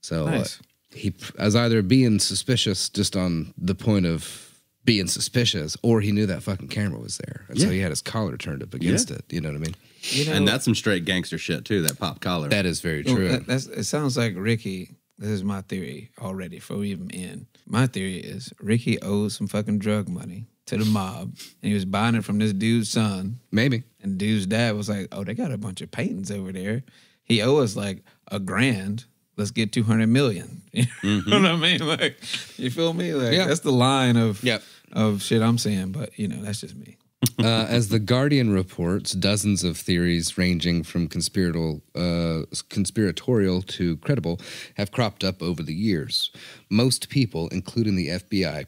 So uh, he p- was either being suspicious just on the point of being suspicious, or he knew that fucking camera was there, and so he had his collar turned up against it. You know what I mean? You know, And that's some straight gangster shit too. That pop collar. That is very Well, true. that- that's, it sounds like Ricky. This is my theory already before we even end. My theory is Ricky owes some fucking drug money to the mob, and he was buying it from this dude's son. Maybe. And dude's dad was like, "Oh, they got a bunch of paintings over there. He owe us like a grand. Let's get two hundred million. You mm-hmm. know what I mean? Like, you feel me? Like Yeah. that's the line of Yep. of shit I'm saying. But you know, that's just me. Uh, as the Guardian reports, dozens of theories ranging from conspiratorial, uh, conspiratorial to credible have cropped up over the years. Most people, including the FBI,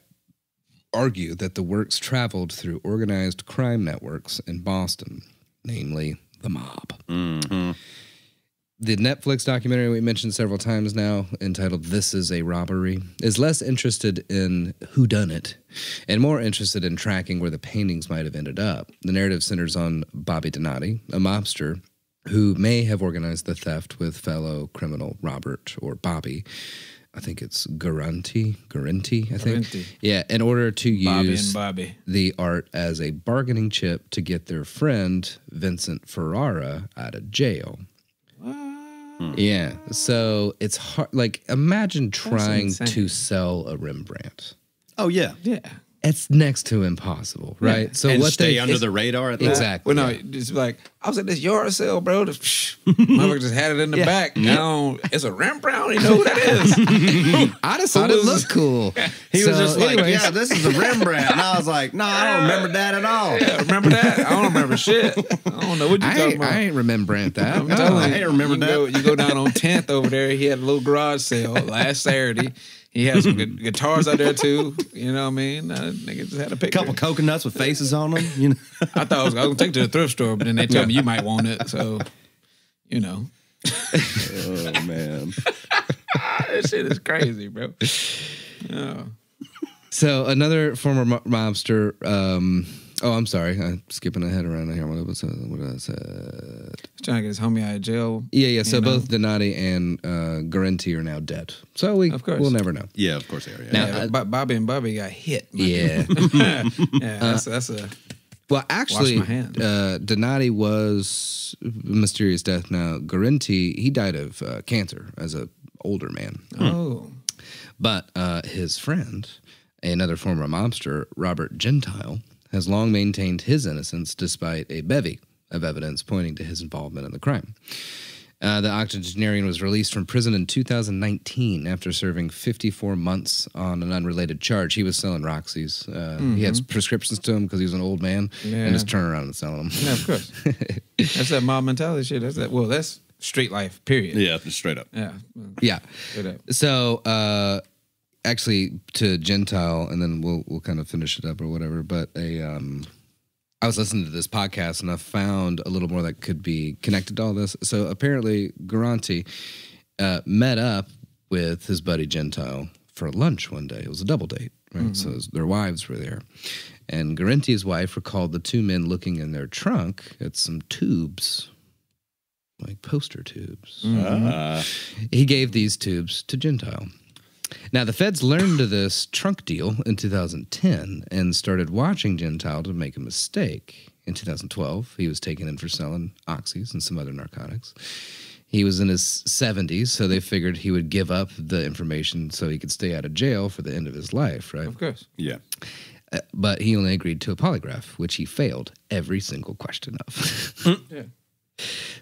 argue that the works traveled through organized crime networks in Boston, namely the mob. The Netflix documentary we mentioned several times now, entitled "This Is a Robbery," is less interested in who done it and more interested in tracking where the paintings might have ended up. The narrative centers on Bobby Donati, a mobster who may have organized the theft with fellow criminal Robert or Bobby. I think it's Guarente, Guarente, I think. Guarente. Yeah, in order to Bobby use and Bobby. the art as a bargaining chip to get their friend Vincent Ferrara out of jail. Hmm. Yeah, so it's hard. Like, imagine trying to sell a Rembrandt. Oh yeah. Yeah. It's next to impossible, right? So and what stay they under the radar at that. exactly. Well, no, just like I was at this yard sale, bro. Just, psh, motherfucker just had it in the back. I don't. It's a Rembrandt. You know who that is? I just thought it looked cool. He was just like, anyways, "Yeah, this is a Rembrandt," and I was like, "No, I don't remember that at all." yeah, remember that? I don't remember shit. I don't know what you I talking ain't, about. I ain't remembering that. I'm No. telling I ain't remember you that. Go, you go down on 10th over there. He had a little garage sale last Saturday. He had some gu- guitars out there too. You know what I mean? Uh, nigga just had a picture. couple coconuts with faces on them. You know, I thought I was, gonna take it to the thrift store, but then they told me you might want it. So, you know, oh man, that shit is crazy, bro. Oh. So another former mobster. Um, oh, I'm sorry, I'm skipping ahead around here. What was uh, what did I say? He's trying to get his homie out of jail. Yeah, yeah. So know? both Donati and uh, Guarente are now dead. So we Of course. we'll never know. yeah, of course they are. Yeah. Now- Yeah, Bo- Bobby and Bobby got hit. man. Yeah. yeah, that's, that's a Well, actually, my hand. uh, Donati was mysterious death. Now Guarente, he died of uh, cancer as a older man. oh. But uh, his friend, another former mobster, Robert Gentile, has long maintained his innocence despite a bevy of evidence pointing to his involvement in the crime. Uh, the octogenarian was released from prison in 2019 after serving 54 months on an unrelated charge. He was selling Roxy's. Uh, He had prescriptions to him because he was an old man, Yeah. and just turning around and selling them. Yeah, of course. that's that mob mentality shit. That's that. Well, that's street life. Period. yeah, just straight up. Yeah. yeah. Straight up. So, uh, actually, to Gentile, and then we'll we'll kind of finish it up or whatever. But a, um, I was listening to this podcast and I found a little more that could be connected to all this. So apparently, Guarente uh, met up with his buddy Gentile for lunch one day. It was a double date, right? So his- their wives were there, and Guarente's wife recalled the two men looking in their trunk at some tubes. Like poster tubes. Uh, He gave these tubes to Gentile. Now, the feds learned of this trunk deal in 2010 and started watching Gentile to make a mistake. In 2012, he was taken in for selling oxys and some other narcotics. He was in his 70s, so they figured he would give up the information so he could stay out of jail for the end of his life, right? Of course. yeah. Uh, But he only agreed to a polygraph, which he failed every single question of. Yeah.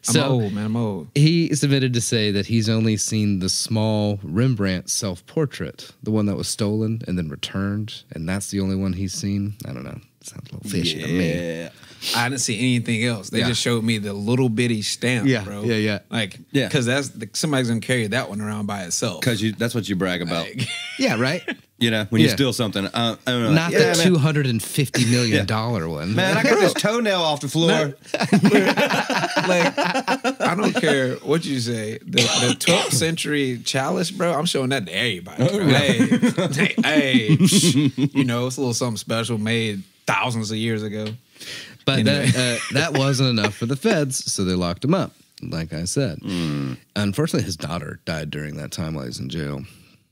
So, I'm old, man. I'm old. He submitted to say that he's only seen the small Rembrandt self portrait, the one that was stolen and then returned, and that's the only one he's seen. I don't know. Sounds a little fishy to me. Yeah. I didn't see anything else. They Yeah. just showed me the little bitty stamp, Yeah, bro. yeah, yeah. Like, Yeah. because that's the, somebody's gonna carry that one around by itself. Because you, that's what you brag about. Like, Yeah, right? You know, when you Yeah. steal something. Uh, I don't know, Not yeah, the man. two hundred and fifty million dollar one. Man, I got this toenail off the floor. like, I don't care what you say. The, the 12th century chalice, bro. I'm showing that to everybody. Oh, bro. Hey, hey, hey, psh, you know, it's a little something special made thousands of years ago. But Anyway. that, uh, that wasn't enough for the feds, so they locked him up, like I said. Unfortunately, his daughter died during that time while he was in jail.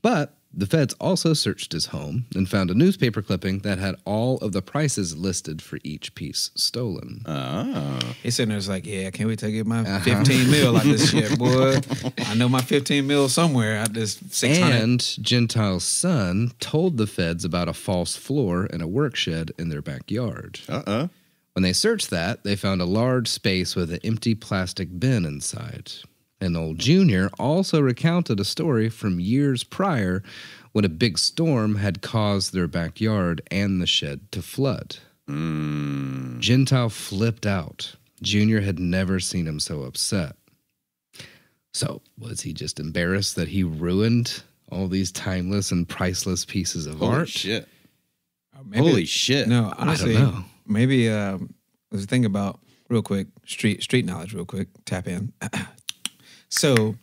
But the feds also searched his home and found a newspaper clipping that had all of the prices listed for each piece stolen. Oh. He's sitting there, it's like, yeah, can't wait to get my Uh-huh. 15 mil out this shit, boy. I know my 15 mil somewhere out this 600. and Gentile's son told the feds about a false floor in a work shed in their backyard. Uh-uh. When they searched that, they found a large space with an empty plastic bin inside. And old Junior also recounted a story from years prior when a big storm had caused their backyard and the shed to flood. Gentile flipped out. Junior had never seen him so upset. So, was he just embarrassed that he ruined all these timeless and priceless pieces of art? Holy art? shit. Uh, maybe- Holy shit. No, honestly, know. maybe um, let's think about real quick street street knowledge, real quick. Tap in. so,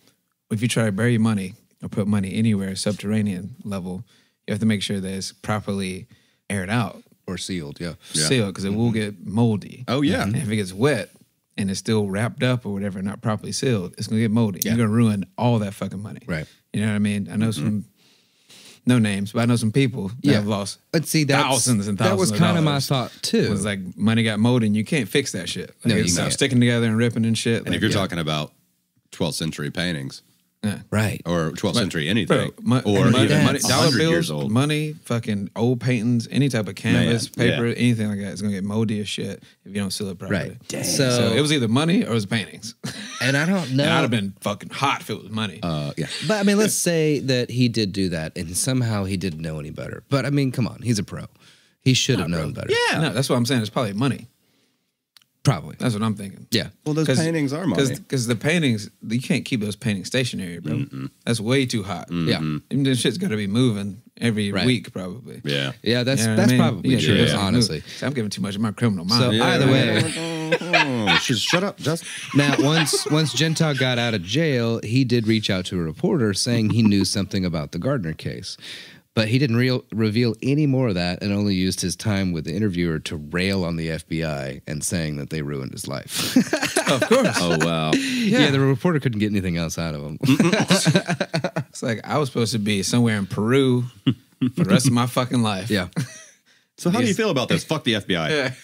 if you try to bury money or put money anywhere subterranean level, you have to make sure that it's properly aired out, Or sealed, yeah. Yeah. sealed, because it will mm-hmm. get moldy. Oh, yeah. And if it gets wet, and it's still wrapped up or whatever, not properly sealed, it's gonna get moldy. You're gonna ruin all that fucking money. Right. You know what I mean? I know mm-hmm. some no names, but I know some people that Yeah. have lost But see, that's, thousands and thousands. that was kind of my thought It too. was like money got moldy and you can't fix that shit. Like No, you can't. sticking together and ripping and shit. And like, if you're yeah. talking about 12th century paintings yeah. right. or 12th century anything, Bro, mo- or money, even money, 100 dollar bills, years old. money, fucking old paintings, any type of canvas, Man, paper, yeah. anything like that, it's gonna get moldy as shit if you don't seal it properly. Right. So, So, it was either money or it was paintings. and I don't know. and I'd have been fucking hot if it was money. uh, yeah. But I mean, let's say that he did do that, and somehow he didn't know any better. But I mean, come on, he's a pro. He should have known better. yeah, no, that's what I'm saying. It's probably money. Probably. That's what I'm thinking. Yeah. Well, those paintings are money. Because the paintings, you can't keep those paintings stationary, bro. That's way too hot. Yeah. And this shit's got to be moving every Right. week, probably. Yeah. Yeah, that's You know that's I mean? probably Yeah, true. yeah. Honestly. See, I'm giving too much of my criminal mind. So Yeah. either way, oh, shut- shut up, Just now once once Gentile got out of jail, he did reach out to a reporter saying he knew something about the Gardner case. But he didn't real, reveal any more of that and only used his time with the interviewer to rail on the FBI and saying that they ruined his life. of course. Oh wow. yeah. the reporter couldn't get anything else out of him. It's like I was supposed to be somewhere in Peru for the rest of my fucking life. yeah. So how do you feel about this? Fuck the FBI. Yeah.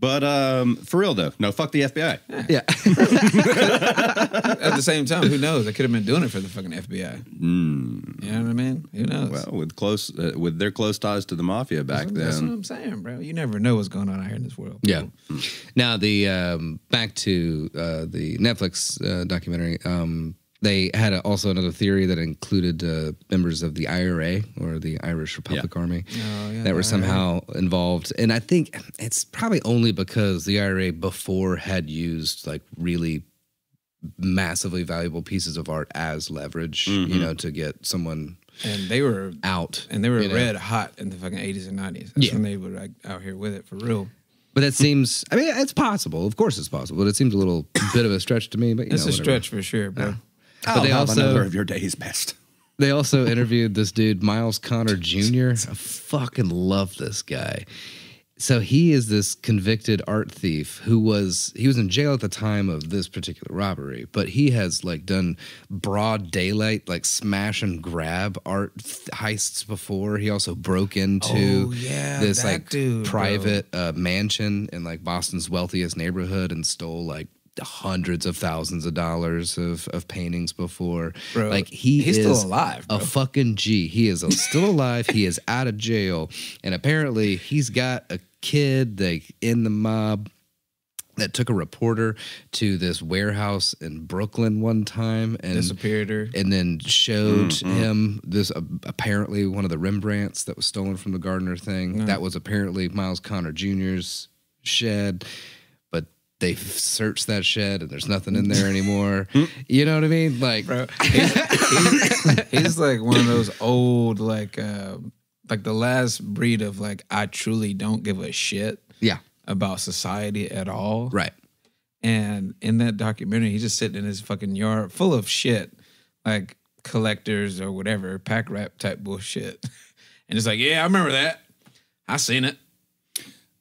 But um, for real though, no, fuck the FBI. Yeah. At the same time, who knows? I could have been doing it for the fucking FBI. You know what I mean? Who knows? Well, with close uh, with their close ties to the mafia back then. that's what. I'm saying, bro. You never know what's going on out here in this world. Yeah. Now the um, back to uh, the Netflix uh, documentary. Um, they had a, also another theory that included uh, members of the IRA or the Irish Republic Army Oh, yeah, that were the somehow involved. And I think it's probably only because the IRA before had used like really massively valuable pieces of art as leverage, you know, to get someone And they were out. and they were you know? red hot in the fucking 80s and 90s. That's Yeah. when they were like out here with it for real. But that seems, I mean, it's possible. Of course it's possible. But it seems a little bit of a stretch to me. But you It's know, a whatever. stretch for sure, bro. But they have also another of your days best. They also interviewed this dude, Miles Connor Jr. I fucking love this guy. So he is this convicted art thief who was he was in jail at the time of this particular robbery, but he has like done broad daylight like smash and grab art heists before. He also broke into Oh, yeah, this like dude, private uh, mansion in like Boston's wealthiest neighborhood and stole like hundreds of thousands of dollars of, of paintings before. Bro, like he he's is still alive, a fucking G. He is still alive. he is out of jail, and apparently he's got a kid like in the mob that took a reporter to this warehouse in Brooklyn one time and Disappeared her. and then showed him this uh, apparently one of the Rembrandts that was stolen from the Gardner thing. That was apparently Miles Connor Jr.'s shed, they searched that shed and there's nothing in there anymore. you know what I mean? Like, bro. He's, he's- he's like one of those old, like, uh, like the last breed of like, I truly don't give a shit yeah, about society at all. right. And in that documentary, he's just sitting in his fucking yard full of shit, like collectors or whatever, pack rap type bullshit. And it's like, yeah, I remember that. I seen it.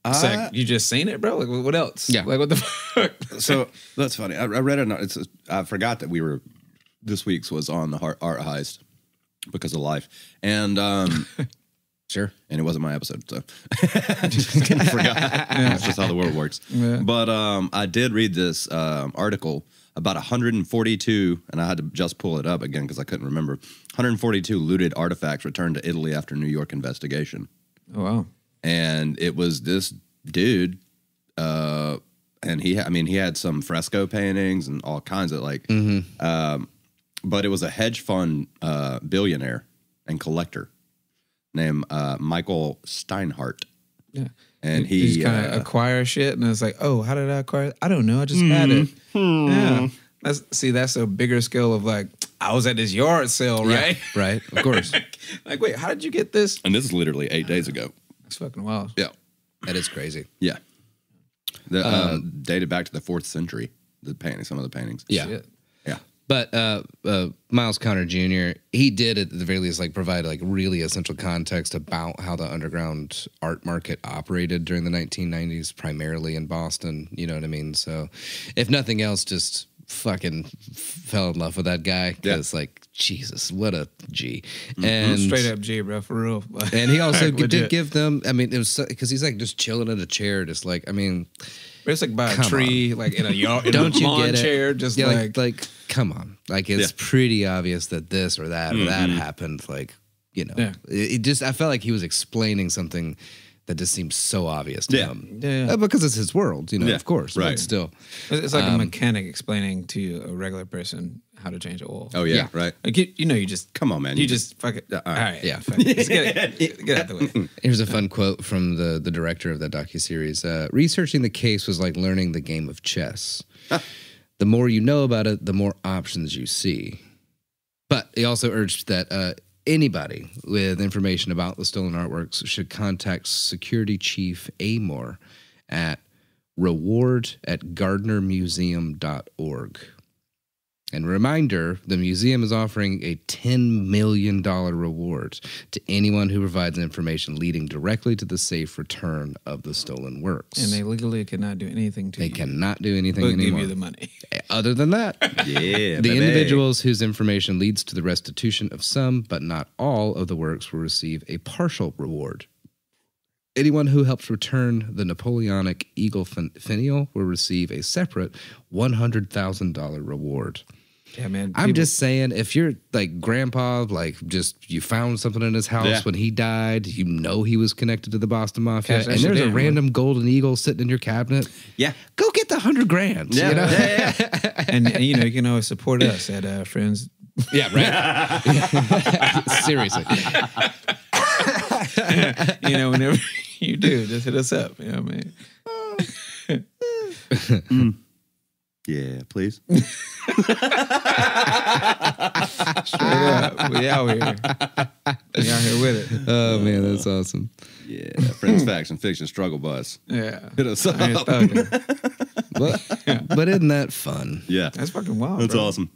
Like, you just seen it, bro? Like, what else? Yeah. Like, what the fuck? So that's funny. I, I read it. It's I forgot that we were this week's was on the heart, art heist because of life, and um, Sure. and it wasn't my episode, so I forgot. That's just how the world works. Yeah. But um, I did read this um, article about 142, and I had to just pull it up again because I couldn't remember. 142 looted artifacts returned to Italy after New York investigation. Oh, wow. And it was this dude uh and he i mean he had some fresco paintings and all kinds of like um but it was a hedge fund uh billionaire and collector named uh michael steinhardt Yeah. and he just kind of uh, acquire shit, and it's like, oh, how did I acquire? it? I don't know. I just had it. Hmm. Yeah. That's see, that's a bigger scale of like, I was at this yard sale, right? Right. Of course. like, wait, how did you get this? and this is literally eight days ago That's fucking wild. yeah that is crazy. yeah the uh, dated back to the fourth century the painting some of the paintings Yeah. Shit. yeah But uh, uh, Miles Connor Jr. He did at the very least like provide like really essential context about how the underground art market operated during the 1990s, primarily in Boston. You know what I mean? So, if nothing else, just fucking fell in love with that guy because like Jesus, what a G. Mm-hmm. And Straight up G, bro, for real. and he also Like, did give them. I mean, it was because he's like just chilling in a chair, just like I mean, it's like by a tree, like in a yard, in don't a you get it? chair, just Yeah, like, like, like, come on, like it's Yeah. pretty obvious that this or that or that mm-hmm. happened. Like, you know, Yeah. it, it just I felt like he was explaining something that just seems so obvious to Yeah. him. Yeah, yeah. Uh, because it's his world, you know. Yeah, Of course, right. But still, it's it's like Um, a mechanic explaining to a regular person how to change a oil. Oh yeah, Yeah. right. Like you, you know, you just Come on, man. You, You just, fuck it. all all right. right, Yeah. fuck it. Just get, it, get out the way. Here's a fun quote from the the director of that docuseries. Uh, Researching the case was like learning the game of chess. the more you know about it, the more options you see. But he also urged that uh, anybody with information about the stolen artworks should contact Security Chief Amore at reward at gardnermuseum.org. And reminder, the museum is offering a $10 million reward to anyone who provides information leading directly to the safe return of the stolen works. And they legally cannot do anything to They you. cannot do anything but give you the money. Eh, other than that, Yeah, the baby. individuals whose information leads to the restitution of some, but not all, of the works will receive a partial reward. Anyone who helps return the Napoleonic Eagle fin- finial will receive a separate $100,000 reward. Yeah, man. I'm people- just saying, if you're like grandpa, like just you found something in his house Yeah. when he died, you know he was connected to the Boston Mafia, Cash and there's a in, bro. random golden eagle sitting in your cabinet, Yeah. go get the hundred grand. Yeah. you know? yeah, yeah. and, and, you know you can always support us at uh, friends. Yeah, right. Seriously. You know, whenever you do, just hit us up. You know what I mean? Yeah, please. Straight up, we out here. We out here with it. Oh man, that's awesome. Yeah, Friends, Facts, and Fiction Struggle Bus. Yeah. Hit us I ain't up. thugging. But but isn't that fun? Yeah, That's fucking wild. that's bro. awesome.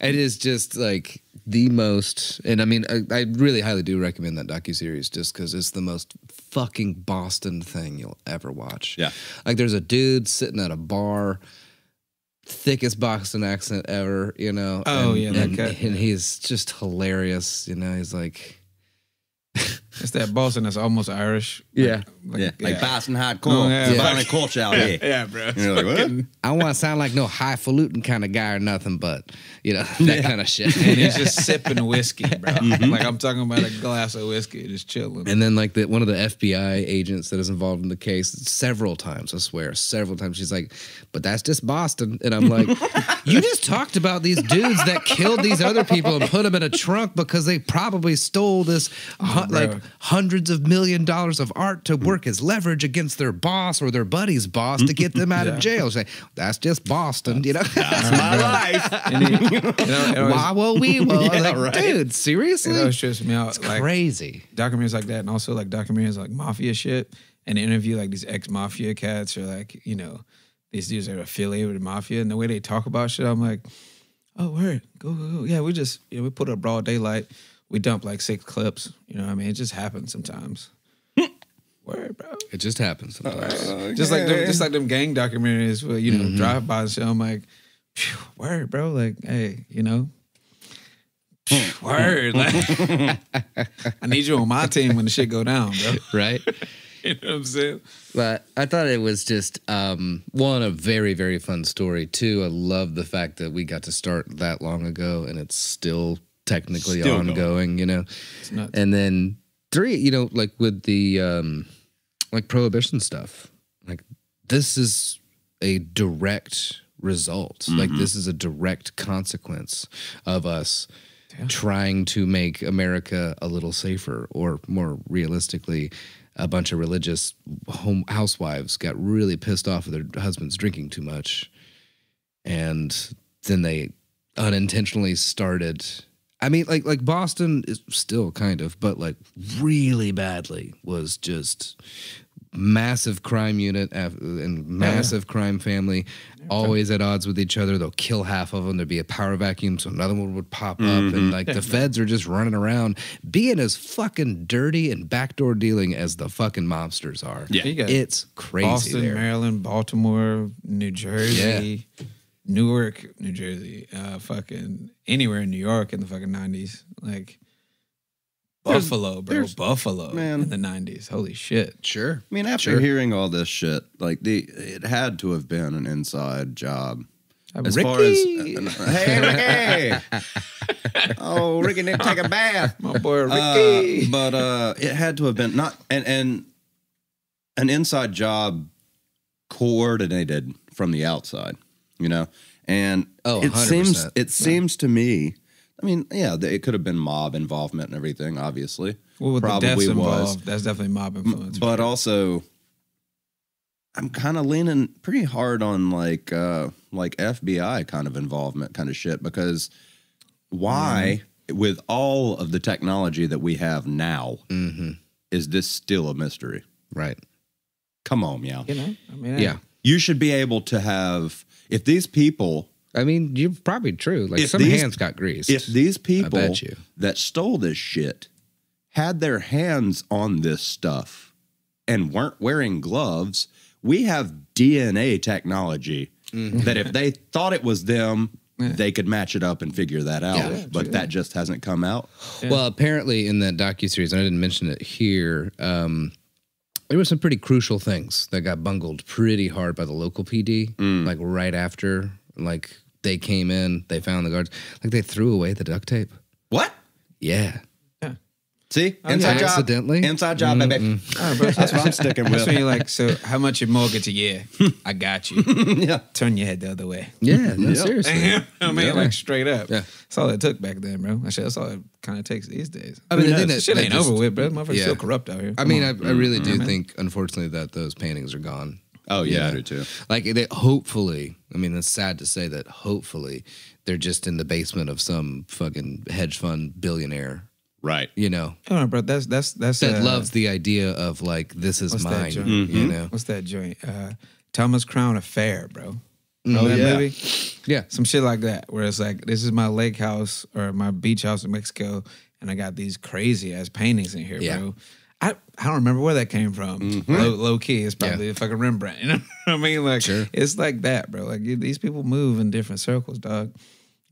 It is just like the most, and I mean, I, I really highly do recommend that docu series just because it's the most fucking Boston thing you'll ever watch. Yeah. like there's a dude sitting at a bar, thickest Boston accent ever, you know. Oh, and, yeah, and, and he's just hilarious. You know, he's like, It's that Boston that's almost Irish. Yeah. Like, Yeah, like Boston Oh, hardcore, yeah. violent culture out here. Yeah, bro. And you're like, what? I don't want to sound like no highfalutin kind of guy or nothing, but you know that kind of shit. And he's just sipping whiskey, bro. Mm-hmm. Like I'm talking about a glass of whiskey, just chilling. And then like the one of the FBI agents that is involved in the case several times, I swear, several times she's like, "But that's just Boston." And I'm like, "You just talked about these dudes that killed these other people and put them in a trunk because they probably stole this hu- bro. like hundreds of million dollars of art to work as leverage against their boss or their buddy's boss to get them out of jail." Say, "That's just Boston," you know. That's my life. And he, you know, always, Wah wah wee. Yeah, like, right. dude, seriously? it trips me out. it's like crazy. documentaries like that, and also like documentaries like mafia shit, and interview like these ex mafia cats or like you know these dudes are affiliated with mafia, and the way they talk about shit, I'm like, oh word, go go go, yeah, we just you know we put up broad daylight, we dump like six clips, you know what I mean? It just happens sometimes. word, bro. It just happens sometimes. Just like them, just like them gang documentaries where you know Mm-hmm. drive by and shit. I'm like, phew, word, bro. Like, hey, you know, word. Like, I need you on my team when the shit go down, bro. right? You know what I'm saying? But I thought it was just um, one a very very fun story. Two, I love the fact that we got to start that long ago and it's still technically Still going. ongoing. You know, and then three, you know, like with the um, like prohibition stuff, like this is a direct result. Like this is a direct consequence of us trying to make America a little safer, or more realistically, a bunch of religious home housewives got really pissed off with their husbands drinking too much, and then they unintentionally started. I mean, like like Boston is still kind of, but like really badly was just massive crime unit uh, and massive crime family, always at odds with each other. They'll kill half of them. There'd be a power vacuum, so another one would pop up, and mm-hmm. like the feds are just running around being as fucking dirty and backdoor dealing as the fucking mobsters are. Yeah. You got it's crazy Boston, there. Maryland, Baltimore, New Jersey, Newark, New Jersey, uh, fucking anywhere in New York in the fucking nineties, like There's- Buffalo, bro, there's- Buffalo, man. in the nineties. Holy shit! Sure. I mean, after Sure. hearing all this shit, like the it had to have been an inside job. As Ricky! far as hey Ricky, oh Ricky didn't take a bath. My boy Uh, Ricky. but uh, it had to have been not and and an inside job coordinated from the outside, you know. And Oh, it seems 100%. it seems to me. I mean, yeah, it could have been mob involvement and everything. Obviously, well, with probably the deaths was. involved, that's definitely mob influence. but also I'm kind of leaning pretty hard on like uh like FBI kind of involvement kind of shit because why with all of the technology that we have now Mm-hmm. is this still a mystery? Right. Come on, meow. you know, I mean, Yeah. You should be able to have if these people I mean, you're probably true. Like some these- hands got greased. if these people that stole this shit had their hands on this stuff and weren't wearing gloves, we have DNA technology Mm-hmm. that if they thought it was them, they could match it up and figure that out. Yeah. but that just hasn't come out. Well, apparently in that docu series, and I didn't mention it here, um, there were some pretty crucial things that got bungled pretty hard by the local PD. Mm. Like right after, like they came in, they found the guards, like they threw away the duct tape. What? Yeah, See, oh, yeah. inside job, Accidentally? inside job, baby. All right, oh, bro, That's what I'm sticking That's with. when you're like, so how much your mortgage a year? I got you. yeah. Turn your head the other way. yeah, no, Yep. seriously. I mean, Yeah. like straight up. Yeah. That's all it took back then, bro. Actually, that's all it kind of takes these days. I mean, the thing that- shit ain't just- over with, bro. Motherfuckers Yeah. still corrupt out here. I mean, on. I, I mm-hmm. really do mm-hmm. think, unfortunately, that those paintings are gone. Oh yeah, I do too. Like they hopefully, I mean, it's sad to say that hopefully they're just in the basement of some fucking hedge fund billionaire, Right. you know, Hold on, bro. That's that's that's that uh, loves the idea of like this is what's that mine, joint? you know. What's that joint? Uh, Thomas Crown Affair, bro. Know Oh, that yeah. movie? Yeah. Some shit like that, where it's like, this is my lake house or my beach house in Mexico, and I got these crazy ass paintings in here, Yeah. bro. I, I don't remember where that came from. Low, low key, it's probably a fucking Rembrandt. You know what I mean? Like, Sure. it's like that, bro. Like, you- these people move in different circles, dog.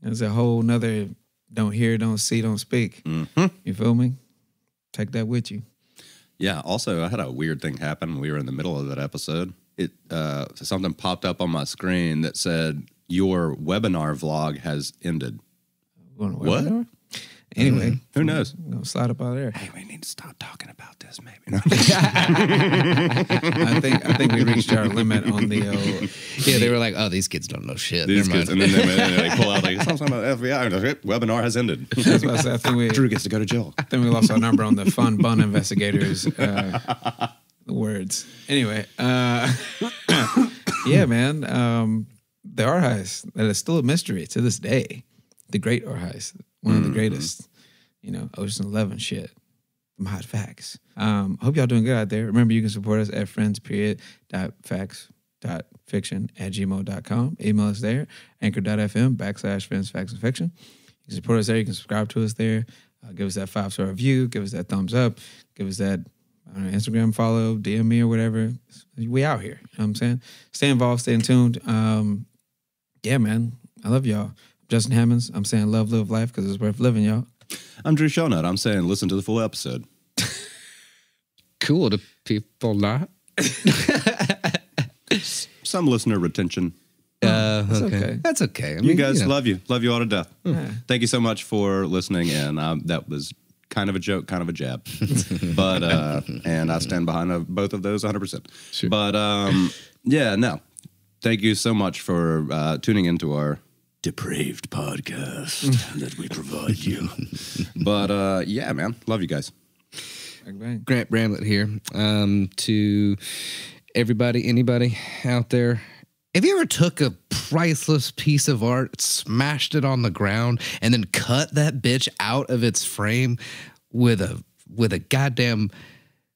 There's a whole nother don't hear, don't see, don't speak. You feel me? Take that with you. Yeah. Also, I had a weird thing happen. We were in the middle of that episode. It uh, something popped up on my screen that said your webinar vlog has ended. What? webinar? Anyway, Who knows? I'm gonna slide up out of there. Hey, we need to stop talking about this. Maybe. No. I think I think we reached our limit on the. Uh, Yeah, they were like, oh, these kids don't know shit. These Never kids, mind. and then they, and they pull out like something about FBI. And the webinar has ended. that's what I said. I think we Drew gets to go to jail. Then we lost our number on the fun bun investigators uh, words. Anyway, uh, yeah, man. Um, the R heist that is still a mystery to this day. The great R one of the greatest. You know, Ocean Eleven shit. Hot facts. Um, hope y'all doing good out there. Remember, you can support us at friends period dot facts dot fiction at gmail.com. Email us there. Anchor.fm backslash friends facts and fiction. You can support us there. You can subscribe to us there. Uh, give us that five star review. Give us that thumbs up. Give us that I don't know, Instagram follow, DM me or whatever. We out here. You know what I'm saying? Stay involved, stay in tuned. Um, yeah, man. I love y'all. Justin Hammonds. I'm saying love, live life because it's worth living, y'all. I'm Drew Shellnut. I'm saying listen to the full episode. cool. Do people not? Some listener retention. Uh, That's okay. okay. That's okay. I You mean, guys know. love you. Love you all to death. Yeah. Thank you so much for listening. And um, that was kind of a joke, kind of a jab. but, uh, and I stand behind uh, both of those 100%. Sure. But, um, yeah, no. Thank you so much for uh, tuning into our depraved podcast that we provide you. but, uh, yeah, man. Love you guys. Bang, bang. Grant Bramlett here. Um, to everybody, anybody out there, have you ever took a priceless piece of art, smashed it on the ground, and then cut that bitch out of its frame with a with a goddamn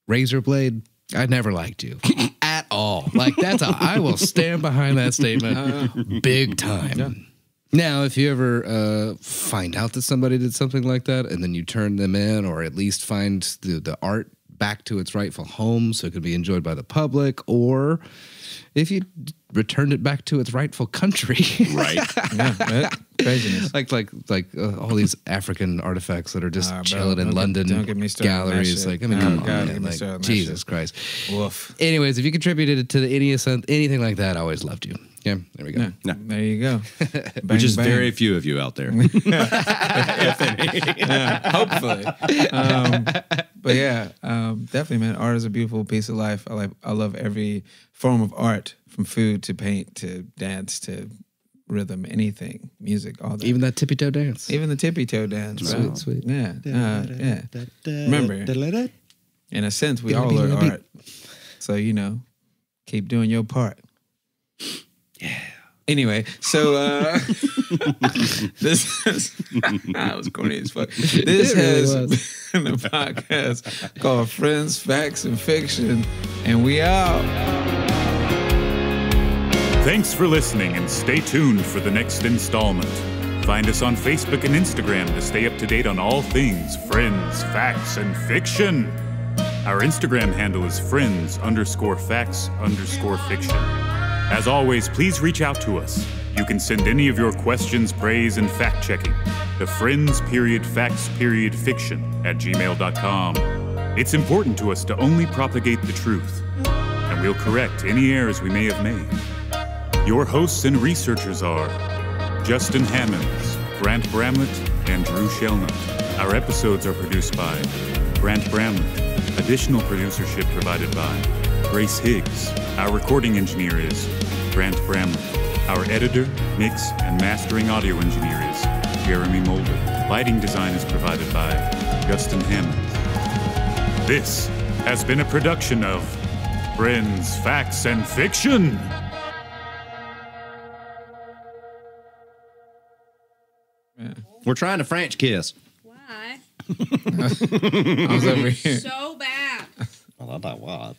razor blade? I never liked you at all. Like that's a, I will stand behind that statement big time. Now, if you ever uh, find out that somebody did something like that, and then you turn them in, or at least find the, the art back to its rightful home so it can be enjoyed by the public, or if you returned it back to its rightful country, Right. Yeah, right? craziness. like like like uh, all these African artifacts that are just bro, chilling in get- London don't get me started on that galleries. Like I mean, Oh, come God, on, Like, started on that Jesus shit. Christ. Woof. Anyways, if you contributed to the any anything like that, I always loved you. Yeah, there we go. Yeah, Yeah. There you go. Bang, Which is bang. very few of you out there. yeah, hopefully. Um, but yeah, um, definitely, man. Art is a beautiful piece of life. I like. I love every form of art, from food to paint to dance to rhythm, anything, music, all that. Even that tippy toe dance. even the tippy toe dance, bro. Sweet, sweet. Yeah, uh, yeah. Remember, in a sense, we all are art. So you know, keep doing your part. Yeah. Anyway, so uh this is I was corny as fuck. This It really has was. been a podcast called Friends, Facts, and Fiction, and we out. Thanks for listening and stay tuned for the next installment. Find us on Facebook and Instagram to stay up to date on all things friends, facts, and fiction. Our Instagram handle is friends underscore facts underscore fiction. As always, please reach out to us. You can send any of your questions, praise, and fact checking to friends period facts period fiction at gmail.com. It's important to us to only propagate the truth, and we'll correct any errors we may have made. Your hosts and researchers are Justin Hammonds, Grant Bramlett, and Drew Shellnut. Our episodes are produced by Grant Bramlett. Additional producership provided by Grace Higgs. Our recording engineer is Grant Bramlett. Our editor, mix, and mastering audio engineer is Jeremy Mulder. Lighting design is provided by Justin Hammonds. This has been a production of Friends, Facts, and Fiction. We're trying to French kiss. Why? I was over here. So bad. I thought that was.